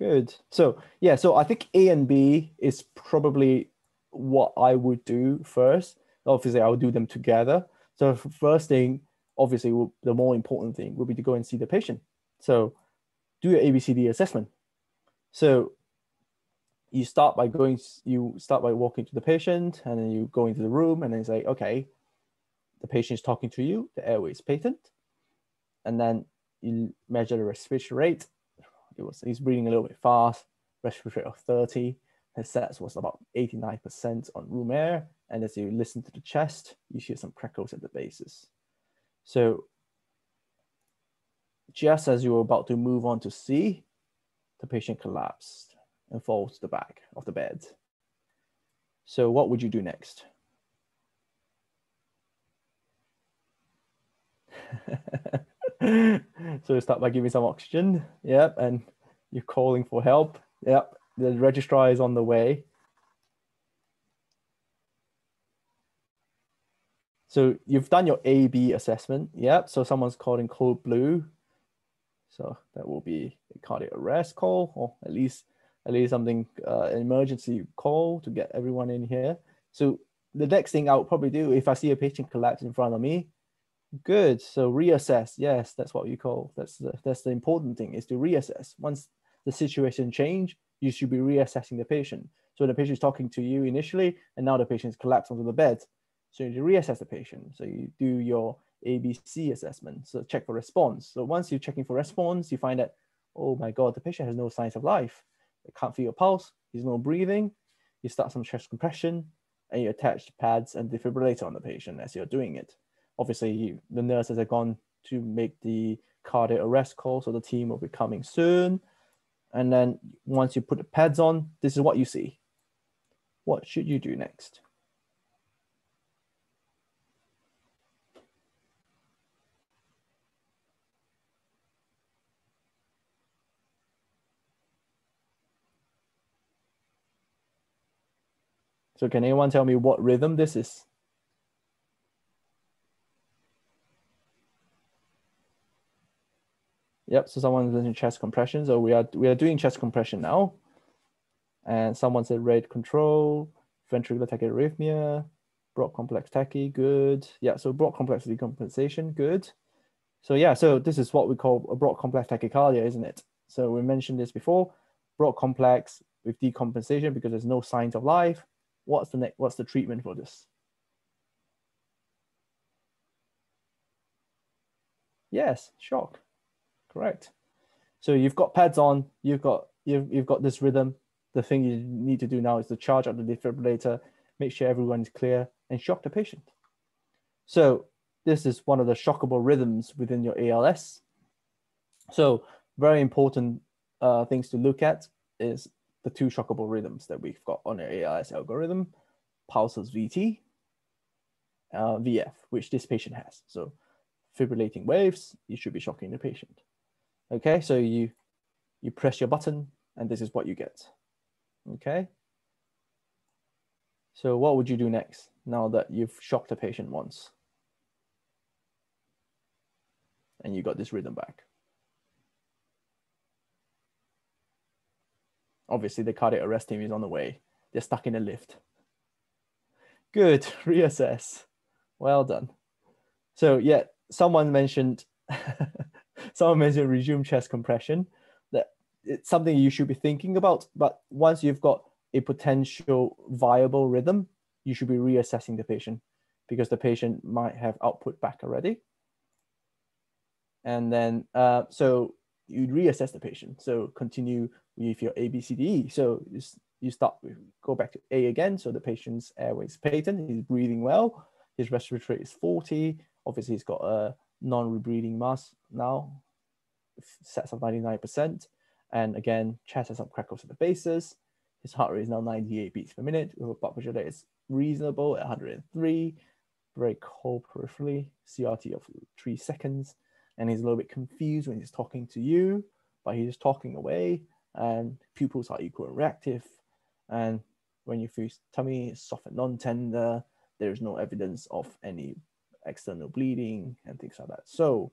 Good. So yeah, so I think A and B is probably what I would do first. Obviously, I would do them together. So first thing, obviously, the more important thing would be to go and see the patient. So do your ABCD assessment. So you start by going, you start by walking to the patient, and then you go into the room, and then say, okay, the patient is talking to you, the airway is patent, and then you measure the respiration rate it was he's breathing a little bit fast, respiratory rate of 30. His sats was about 89% on room air. And as you listen to the chest, you hear some crackles at the bases. So just as you were about to move on to C, the patient collapsed and falls to the back of the bed. So what would you do next? so start by giving some oxygen. Yep, and you're calling for help. Yep, the registrar is on the way. So you've done your A-B assessment. Yep, so someone's calling code blue. So that will be a cardiac arrest call, or at least at least something uh, an emergency call to get everyone in here. So the next thing I would probably do if I see a patient collapse in front of me, Good. So reassess. Yes, that's what you call. That's the that's the important thing is to reassess. Once the situation change, you should be reassessing the patient. So the patient is talking to you initially, and now the patient is collapsed onto the bed. So you reassess the patient. So you do your ABC assessment. So check for response. So once you're checking for response, you find that, oh my God, the patient has no signs of life. They can't feel your pulse. There's no breathing. You start some chest compression, and you attach pads and defibrillator on the patient as you're doing it obviously the nurses are gone to make the cardiac arrest call, so the team will be coming soon. And then once you put the pads on, this is what you see. What should you do next? So can anyone tell me what rhythm this is? Yep. So someone's doing chest compression. So we are we are doing chest compression now. And someone said rate control, ventricular tachyarrhythmia, Broad complex tachy, good. Yeah. So broad complex decompensation, good. So yeah. So this is what we call a broad complex tachycardia, isn't it? So we mentioned this before. Broad complex with decompensation because there's no signs of life. What's the next? What's the treatment for this? Yes, shock. Correct. So you've got pads on, you've got you've, you've got this rhythm. The thing you need to do now is to charge up the defibrillator, make sure everyone is clear, and shock the patient. So this is one of the shockable rhythms within your ALS. So very important uh, things to look at is the two shockable rhythms that we've got on our ALS algorithm, pulses VT, uh, VF, which this patient has. So fibrillating waves, you should be shocking the patient. Okay, so you you press your button and this is what you get. Okay. So what would you do next now that you've shocked a patient once? And you got this rhythm back. Obviously the cardiac arrest team is on the way. They're stuck in a lift. Good, reassess. Well done. So yeah, someone mentioned someone mentioned resume chest compression. That it's something you should be thinking about. But once you've got a potential viable rhythm, you should be reassessing the patient because the patient might have output back already. And then uh, so you reassess the patient. So continue with your ABCDE. So you, you start with, go back to A again. So the patient's airway is patent, he's breathing well, his respiratory rate is 40. Obviously, he's got a non-rebreathing mask now, sats of 99%. And again, chest has some crackles at the bases. His heart rate is now 98 beats per minute with a blood pressure that is reasonable at 103. Very cold peripherally, CRT of three seconds. And he's a little bit confused when he's talking to you, but he's talking away. And pupils are equal and reactive. And when you feel tummy soft and non-tender, there is no evidence of any external bleeding and things like that. So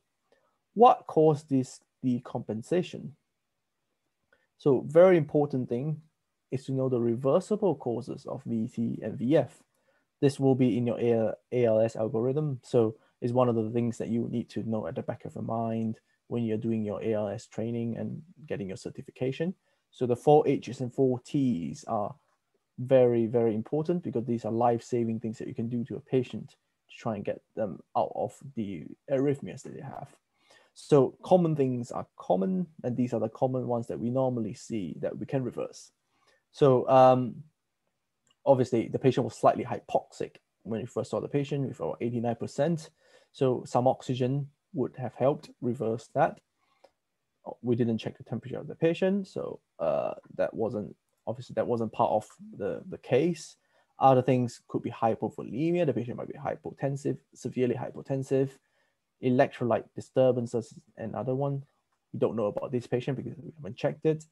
what caused this decompensation? So very important thing is to know the reversible causes of VT and VF. This will be in your ALS algorithm. So it's one of the things that you need to know at the back of your mind when you're doing your ALS training and getting your certification. So the four H's and four T's are very, very important because these are life-saving things that you can do to a patient try and get them out of the arrhythmias that they have. So common things are common, and these are the common ones that we normally see that we can reverse. So um, obviously the patient was slightly hypoxic when we first saw the patient with about 89%. So some oxygen would have helped reverse that. We didn't check the temperature of the patient, so uh, that wasn't obviously that wasn't part of the, the case. Other things could be hypovolemia. The patient might be hypotensive, severely hypotensive. Electrolyte disturbances, another one. We don't know about this patient because we haven't checked it.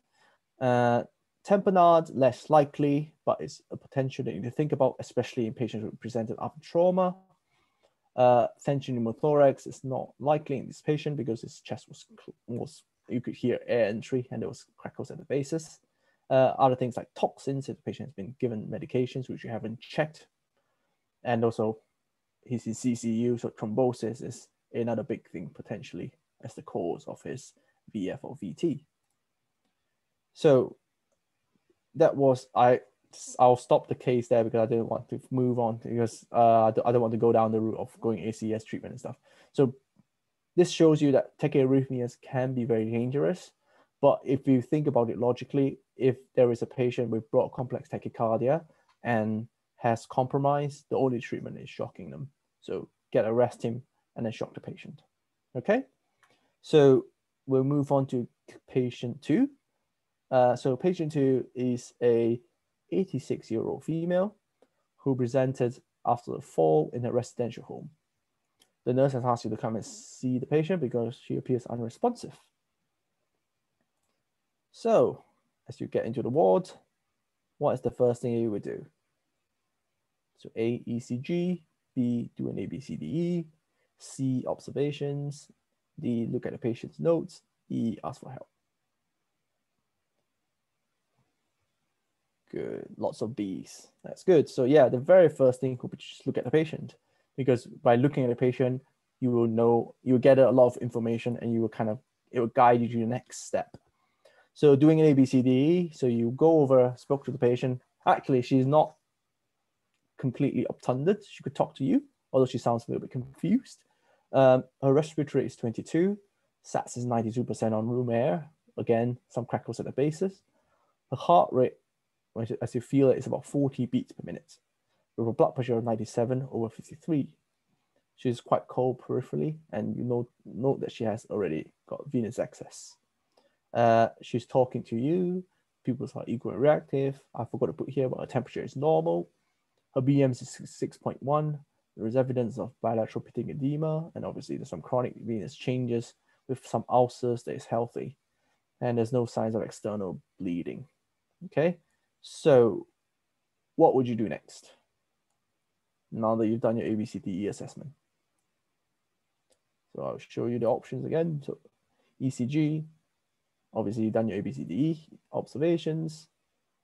Uh, tamponade, less likely, but it's a potential that you need to think about, especially in patients who presented after trauma. Uh, tension pneumothorax is not likely in this patient because his chest was, was you could hear air entry and there was crackles at the basis. Uh, other things like toxins, if the patient has been given medications which you haven't checked. And also his CCU, so thrombosis is another big thing potentially as the cause of his VF or VT. So that was, I, I'll stop the case there because I didn't want to move on because uh, I don't want to go down the route of going ACS treatment and stuff. So this shows you that tachyarrhythmias can be very dangerous. But if you think about it logically, if there is a patient with broad complex tachycardia and has compromise, the only treatment is shocking them. So get arrest him and then shock the patient. Okay, so we'll move on to patient two. Uh, so patient two is a 86 year old female who presented after the fall in a residential home. The nurse has asked you to come and see the patient because she appears unresponsive. So as you get into the ward, what is the first thing you would do? So A, ECG, B, do an ABCDE, C, observations, D, look at the patient's notes, E, ask for help. Good, lots of B's. That's good. So yeah, the very first thing would be just look at the patient because by looking at the patient, you will know, you will get a lot of information and you will kind of, it will guide you to the next step. So doing an ABCDE, so you go over, spoke to the patient. Actually, she's not completely obtunded. She could talk to you, although she sounds a little bit confused. Um, her respiratory is 22. SATs is 92% on room air. Again, some crackles at the bases. Her heart rate, as you feel it, is about 40 beats per minute, with a blood pressure of 97 over 53. She's quite cold peripherally, and you know, note that she has already got venous access. Uh, she's talking to you. Pupils are equal and reactive. I forgot to put here, but her temperature is normal. Her BM is 6.1. There is evidence of bilateral pitting edema, and obviously there's some chronic venous changes with some ulcers that is healthy, and there's no signs of external bleeding. Okay, so what would you do next? Now that you've done your ABCDE assessment. So I'll show you the options again. So ECG, obviously you've done your ABCDE, observations,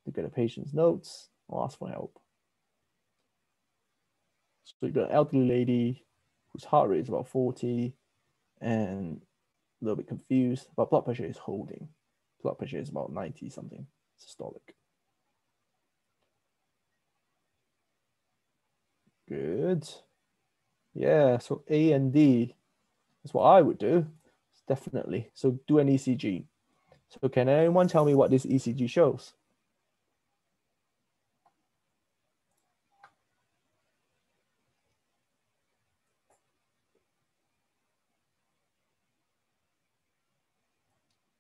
look at the patient's notes, or ask for help. So you've got an elderly lady whose heart rate is about 40 and a little bit confused, but blood pressure is holding. Blood pressure is about 90 something systolic. Good. Yeah, so A and D is what I would do, definitely. So do an ECG. So can anyone tell me what this ECG shows?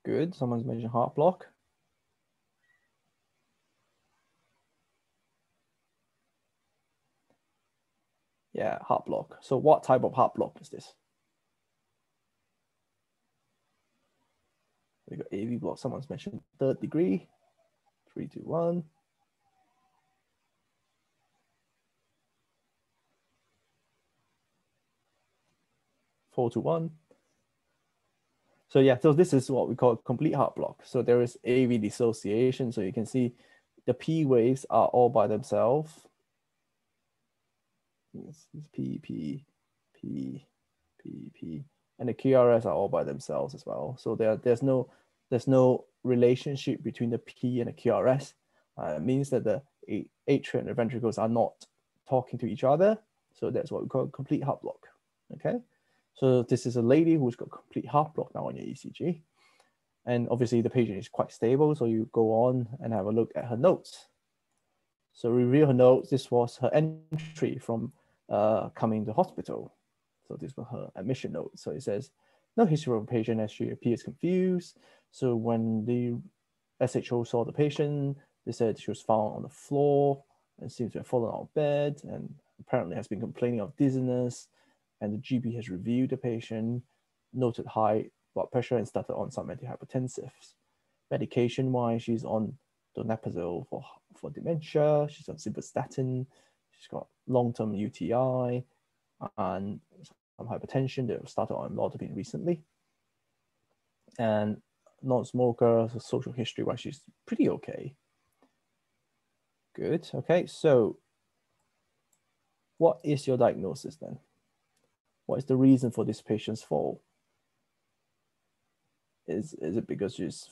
Good. Someone's mentioned heart block. Yeah, heart block. So what type of heart block is this? We got AV block. Someone's mentioned third degree. Three, two, one. Four to one. So yeah, so this is what we call complete heart block. So there is AV dissociation. So you can see the P waves are all by themselves. This is P, P, P, P, P, and the QRS are all by themselves as well. So there, there's no, there's no relationship between the P and the QRS. Uh, it means that the atria and the ventricles are not talking to each other. So that's what we call complete heart block. Okay. So this is a lady who's got complete heart block now on your ECG. And obviously the patient is quite stable. So you go on and have a look at her notes. So review her notes. This was her entry from uh, coming to hospital. So this was her admission note. So it says, no history of patient as she appears confused. So when the SHO saw the patient, they said she was found on the floor and seems to have fallen out of bed and apparently has been complaining of dizziness and the GP has reviewed the patient, noted high blood pressure, and started on some antihypertensives. Medication wise, she's on donepezil for, for dementia, she's on simvastatin, she's got long term UTI, and some hypertension that started on amlodipine recently. And non smoker, social history wise, she's pretty okay. Good. Okay, so what is your diagnosis then? What is the reason for this patient's fall? Is, is it because she's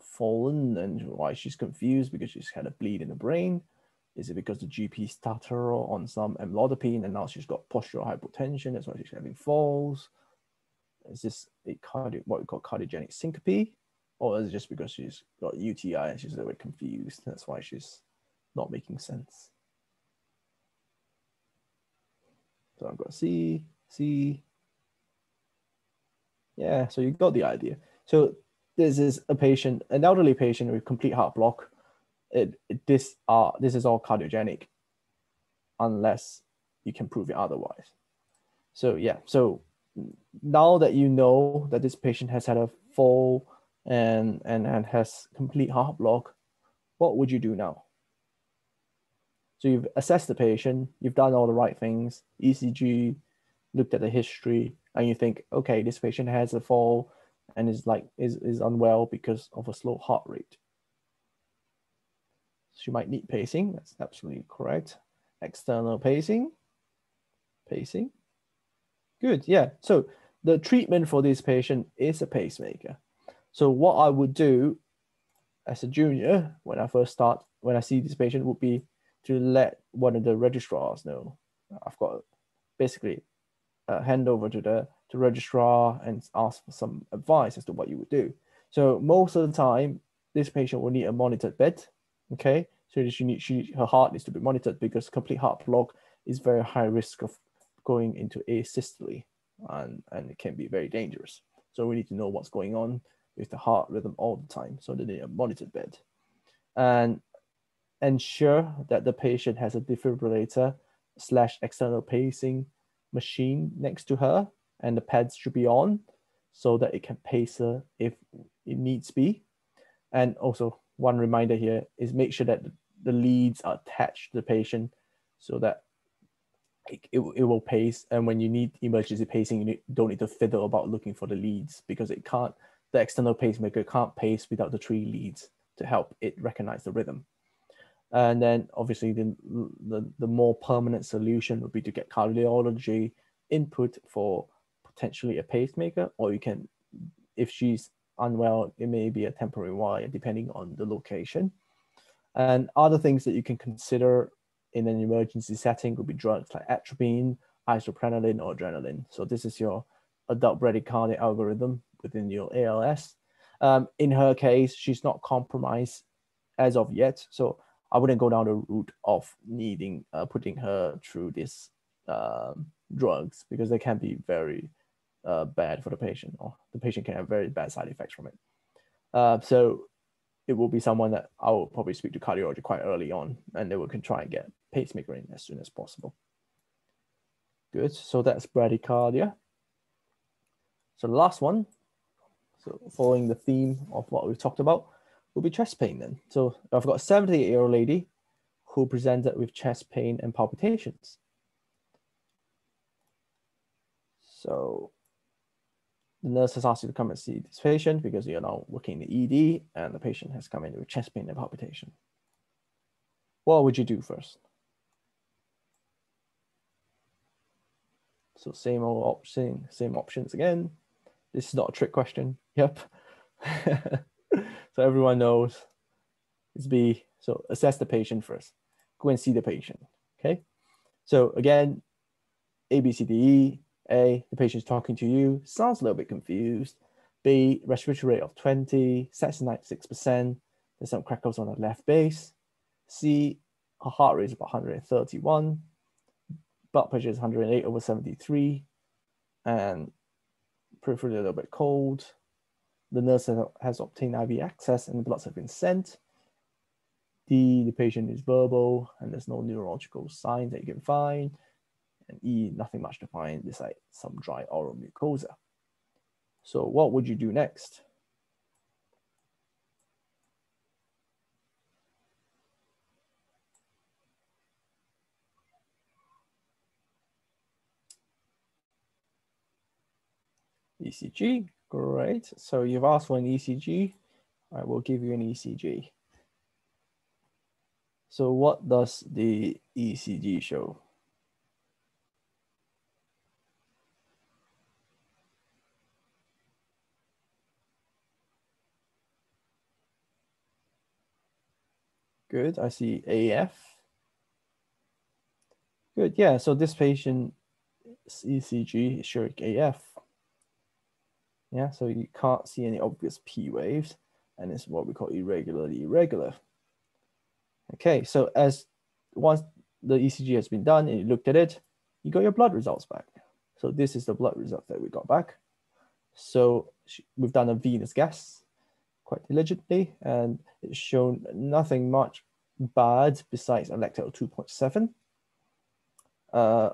fallen and why she's confused because she's had a bleed in the brain? Is it because the GP started her on some amlodipine and now she's got postural hypotension? That's why she's having falls. Is this a cardio, what we call cardiogenic syncope? Or is it just because she's got UTI and she's a little bit confused? That's why she's not making sense. So I've got C, See, yeah, so you got the idea. So this is a patient, an elderly patient with complete heart block. It, it, this are this is all cardiogenic, unless you can prove it otherwise. So yeah, so now that you know that this patient has had a fall and and and has complete heart block, what would you do now? So you've assessed the patient, you've done all the right things, ECG, looked at the history and you think, okay, this patient has a fall and is like is, is unwell because of a slow heart rate. She might need pacing. That's absolutely correct. External pacing. Pacing. Good. Yeah. So the treatment for this patient is a pacemaker. So what I would do as a junior when I first start, when I see this patient, would be to let one of the registrars know. I've got basically uh, hand over to the to registrar and ask for some advice as to what you would do. So most of the time, this patient will need a monitored bed. Okay, so she need she her heart needs to be monitored because complete heart block is very high risk of going into asystole, and and it can be very dangerous. So we need to know what's going on with the heart rhythm all the time. So they need a monitored bed, and ensure that the patient has a defibrillator slash external pacing machine next to her and the pads should be on so that it can pace her if it needs be. And also one reminder here is make sure that the leads are attached to the patient so that it, it, it will pace. And when you need emergency pacing, you don't need to fiddle about looking for the leads because it can't, the external pacemaker can't pace without the three leads to help it recognize the rhythm. And then obviously the, the, the more permanent solution would be to get cardiology input for potentially a pacemaker, or you can, if she's unwell, it may be a temporary wire depending on the location. And other things that you can consider in an emergency setting would be drugs like atropine, isoprenaline, or adrenaline. So this is your adult bradycardia algorithm within your ALS. Um, in her case, she's not compromised as of yet. So I wouldn't go down the route of needing uh, putting her through these um, drugs because they can be very uh, bad for the patient, or the patient can have very bad side effects from it. Uh, so it will be someone that I will probably speak to cardiology quite early on, and they will can try and get pacemaker in as soon as possible. Good. So that's bradycardia. So the last one, so following the theme of what we've talked about, will be chest pain then. So I've got a 78 year old lady who presented with chest pain and palpitations. So the nurse has asked you to come and see this patient because you're now working in the ED and the patient has come in with chest pain and palpitation. What would you do first? So same old option, same options again. This is not a trick question. Yep. so everyone knows it's B. So assess the patient first. Go and see the patient. Okay. So again, A, B, C, D, E. A, the patient's talking to you, sounds a little bit confused. B, respiratory rate of 20, sats 96%. There's some crackles on the left base. C, her heart rate is about 131. Blood pressure is 108 over 73. And peripheral a little bit cold. The nurse has obtained IV access and the bloods have been sent. D, the patient is verbal and there's no neurological signs that you can find. And E, nothing much to find besides some dry oral mucosa. So what would you do next? ECG, great. So you've asked for an ECG. I will give you an ECG. So what does the ECG show? Good, I see AF. Good, yeah, so this patient ECG is showing AF. Yeah, so you can't see any obvious P waves, and it's what we call irregularly irregular. Okay, so as once the ECG has been done and you looked at it, you got your blood results back. So this is the blood result that we got back. So we've done a venous gas quite diligently, and it's shown nothing much bad besides lactate 2.7. Uh,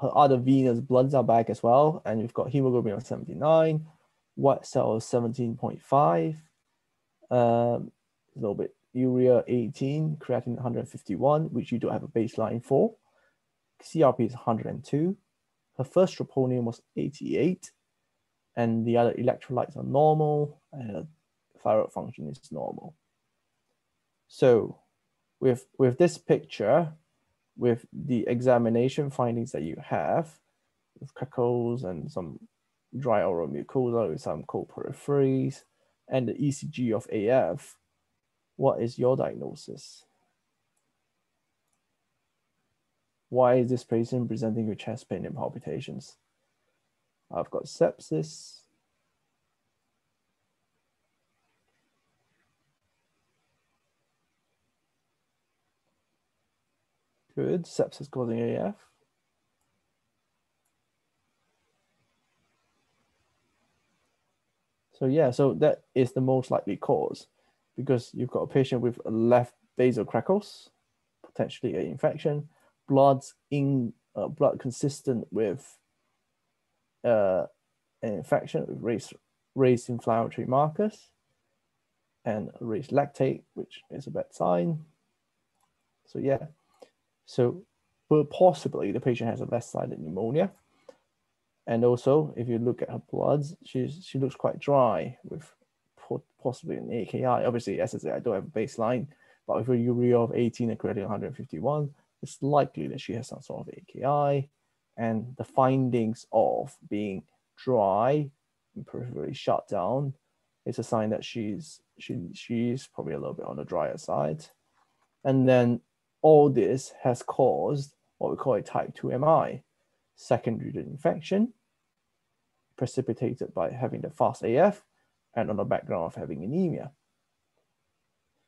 her other venous bloods are back as well, and we've got hemoglobin of 79, white cell 17.5, um, a little bit urea 18, creatinine 151, which you don't have a baseline for. CRP is 102. Her first troponin was 88, and the other electrolytes are normal, thyroid function is normal. So with, with this picture, with the examination findings that you have, with crackles and some dry oral mucosa with some cold peripheries, and the ECG of AF, what is your diagnosis? Why is this patient presenting with chest pain and palpitations? I've got sepsis. Good, sepsis causing AF. So yeah, so that is the most likely cause because you've got a patient with left basal crackles, potentially an infection, blood in uh, blood consistent with uh, an infection with raised, raised inflammatory markers and raised lactate, which is a bad sign. So yeah, so but possibly the patient has a left-sided pneumonia. And also, if you look at her bloods, she's she looks quite dry with possibly an AKI. Obviously, as I say, I don't have a baseline, but with a urea of 18 and creatinine 151, it's likely that she has some sort of AKI. And the findings of being dry and peripherally shut down is a sign that she's she she's probably a little bit on the drier side. And then all this has caused what we call a type 2 MI, secondary to infection, precipitated by having the fast AF and on the background of having anemia.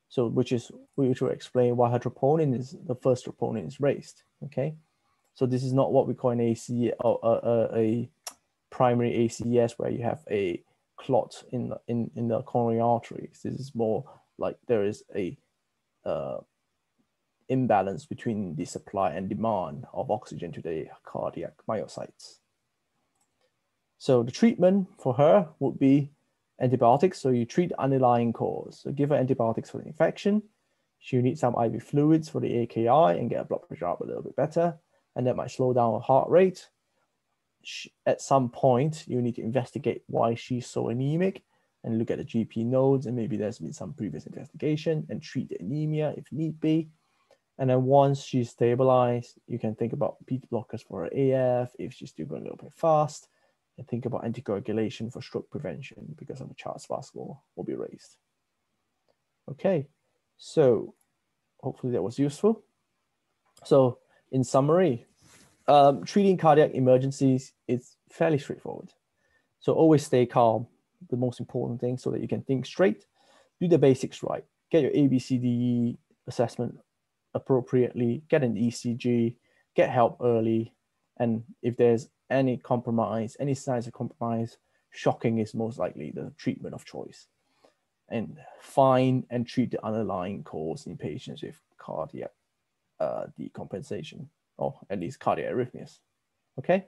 So, which is which will explain why her troponin is the first troponin is raised. Okay, so this is not what we call an AC or a, a, a primary ACS where you have a clot in the, in in the coronary arteries. This is more like there is a uh, imbalance between the supply and demand of oxygen to the cardiac myocytes. So the treatment for her would be antibiotics. So you treat underlying cause. So give her antibiotics for the infection. She'll need some IV fluids for the AKI and get her blood pressure up a little bit better. And that might slow down her heart rate. She, at some point, you need to investigate why she's so anemic and look at the GP nodes. And maybe there's been some previous investigation and treat the anemia if need be. And then once she's stabilized, you can think about beta blockers for AF if she's still going a little bit fast and think about anticoagulation for stroke prevention because of a CHA2DS2-VASc score will be raised. Okay, so hopefully that was useful. So in summary, um, treating cardiac emergencies is fairly straightforward. So always stay calm, the most important thing, so that you can think straight, do the basics right, get your ABCDE assessment appropriately, get an ECG, get help early, and if there's any compromise, any signs of compromise, shocking is most likely the treatment of choice. And find and treat the underlying cause in patients with cardiac uh, decompensation, or at least cardiac arrhythmias. Okay?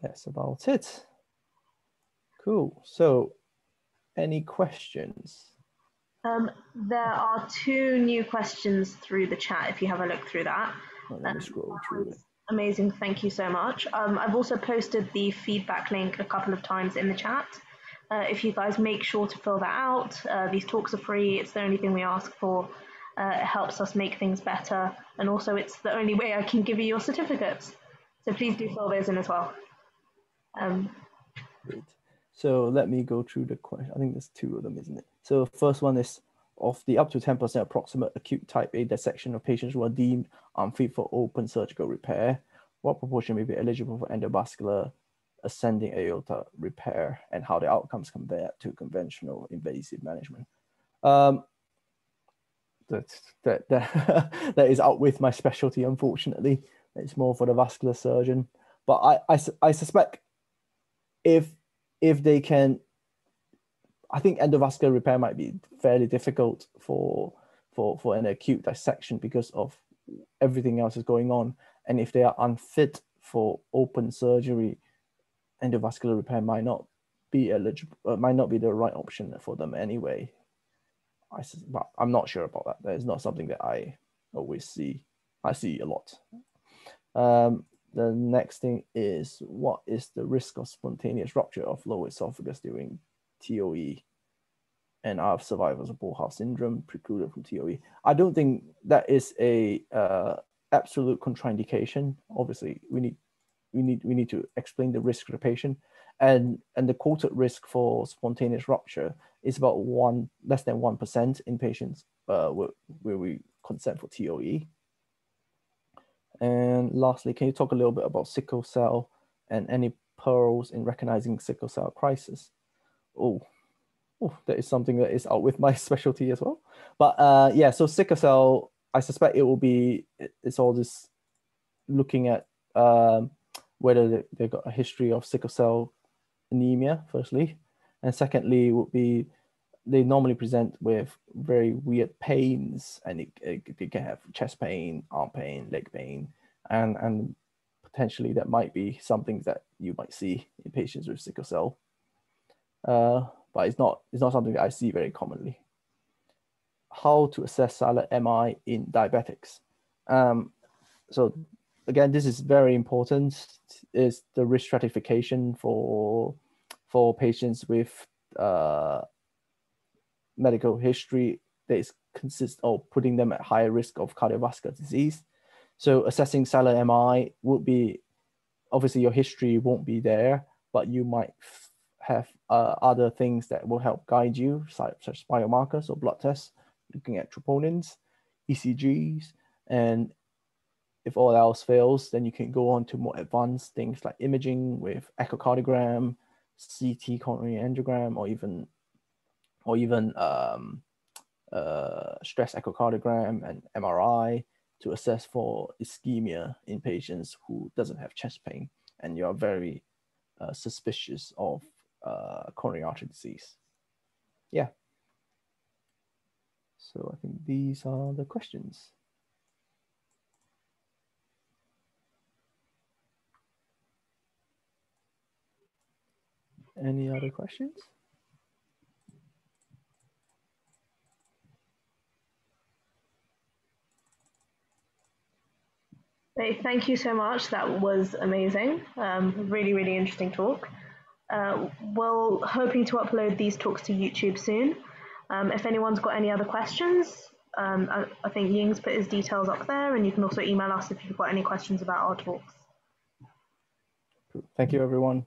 That's about it. Cool. So, any questions? Um, there are two new questions through the chat if you have a look through that. um, scroll through. Amazing, thank you so much. Um, I've also posted the feedback link a couple of times in the chat. Uh, if you guys make sure to fill that out, uh, these talks are free, it's the only thing we ask for. Uh, it helps us make things better, and also it's the only way I can give you your certificates. So please do fill those in as well. Um, Great. So let me go through the question. I think there's two of them, isn't it? So first one is of the up to 10% approximate acute type A dissection of patients who are deemed unfit for open surgical repair, what proportion may be eligible for endovascular ascending aorta repair and how the outcomes compare to conventional invasive management? Um, that, that, that, that is out with my specialty, unfortunately. It's more for the vascular surgeon. But I, I, I suspect if if they can I think endovascular repair might be fairly difficult for for for an acute dissection because of everything else is going on. And if they are unfit for open surgery, endovascular repair might not be eligible, uh, might not be the right option for them anyway. I, well, I'm not sure about that. That is not something that I always see. I see a lot. Um, the next thing is what is the risk of spontaneous rupture of lower esophagus during TOE and are survivors of Boerhaave syndrome precluded from TOE. I don't think that is a uh, absolute contraindication. Obviously, we need we need we need to explain the risk to the patient, and and the quoted risk for spontaneous rupture is about one less than one percent in patients uh, where, where we consent for TOE. And lastly, can you talk a little bit about sickle cell and any pearls in recognizing sickle cell crisis? Oh, oh, that is something that is out with my specialty as well. But uh, yeah, so sickle cell, I suspect it will be, it's all just looking at um, whether they've got a history of sickle cell anemia, firstly. And secondly, would be they normally present with very weird pains, and it, it, they can have chest pain, arm pain, leg pain, and and potentially that might be something that you might see in patients with sickle cell. Uh, but it's not it's not something that I see very commonly. How to assess silent MI in diabetics? Um, so again, this is very important. Is the risk stratification for for patients with uh, medical history that is consists of putting them at higher risk of cardiovascular disease. So assessing silent MI would be obviously your history won't be there, but you might have uh, other things that will help guide you, such as biomarkers or blood tests, looking at troponins, ECGs, and if all else fails, then you can go on to more advanced things like imaging with echocardiogram, CT coronary angiogram, or even or even um, uh, stress echocardiogram and MRI to assess for ischemia in patients who doesn't have chest pain. And you are very uh, suspicious of uh, coronary artery disease. Yeah. So I think these are the questions. Any other questions? Hey, thank you so much. That was amazing. Um, really, really interesting talk. Uh, we're hoping to upload these talks to YouTube soon. Um, if anyone's got any other questions, um, I, I, think Ying's put his details up there, and you can also email us if you've got any questions about our talks. Thank you, everyone.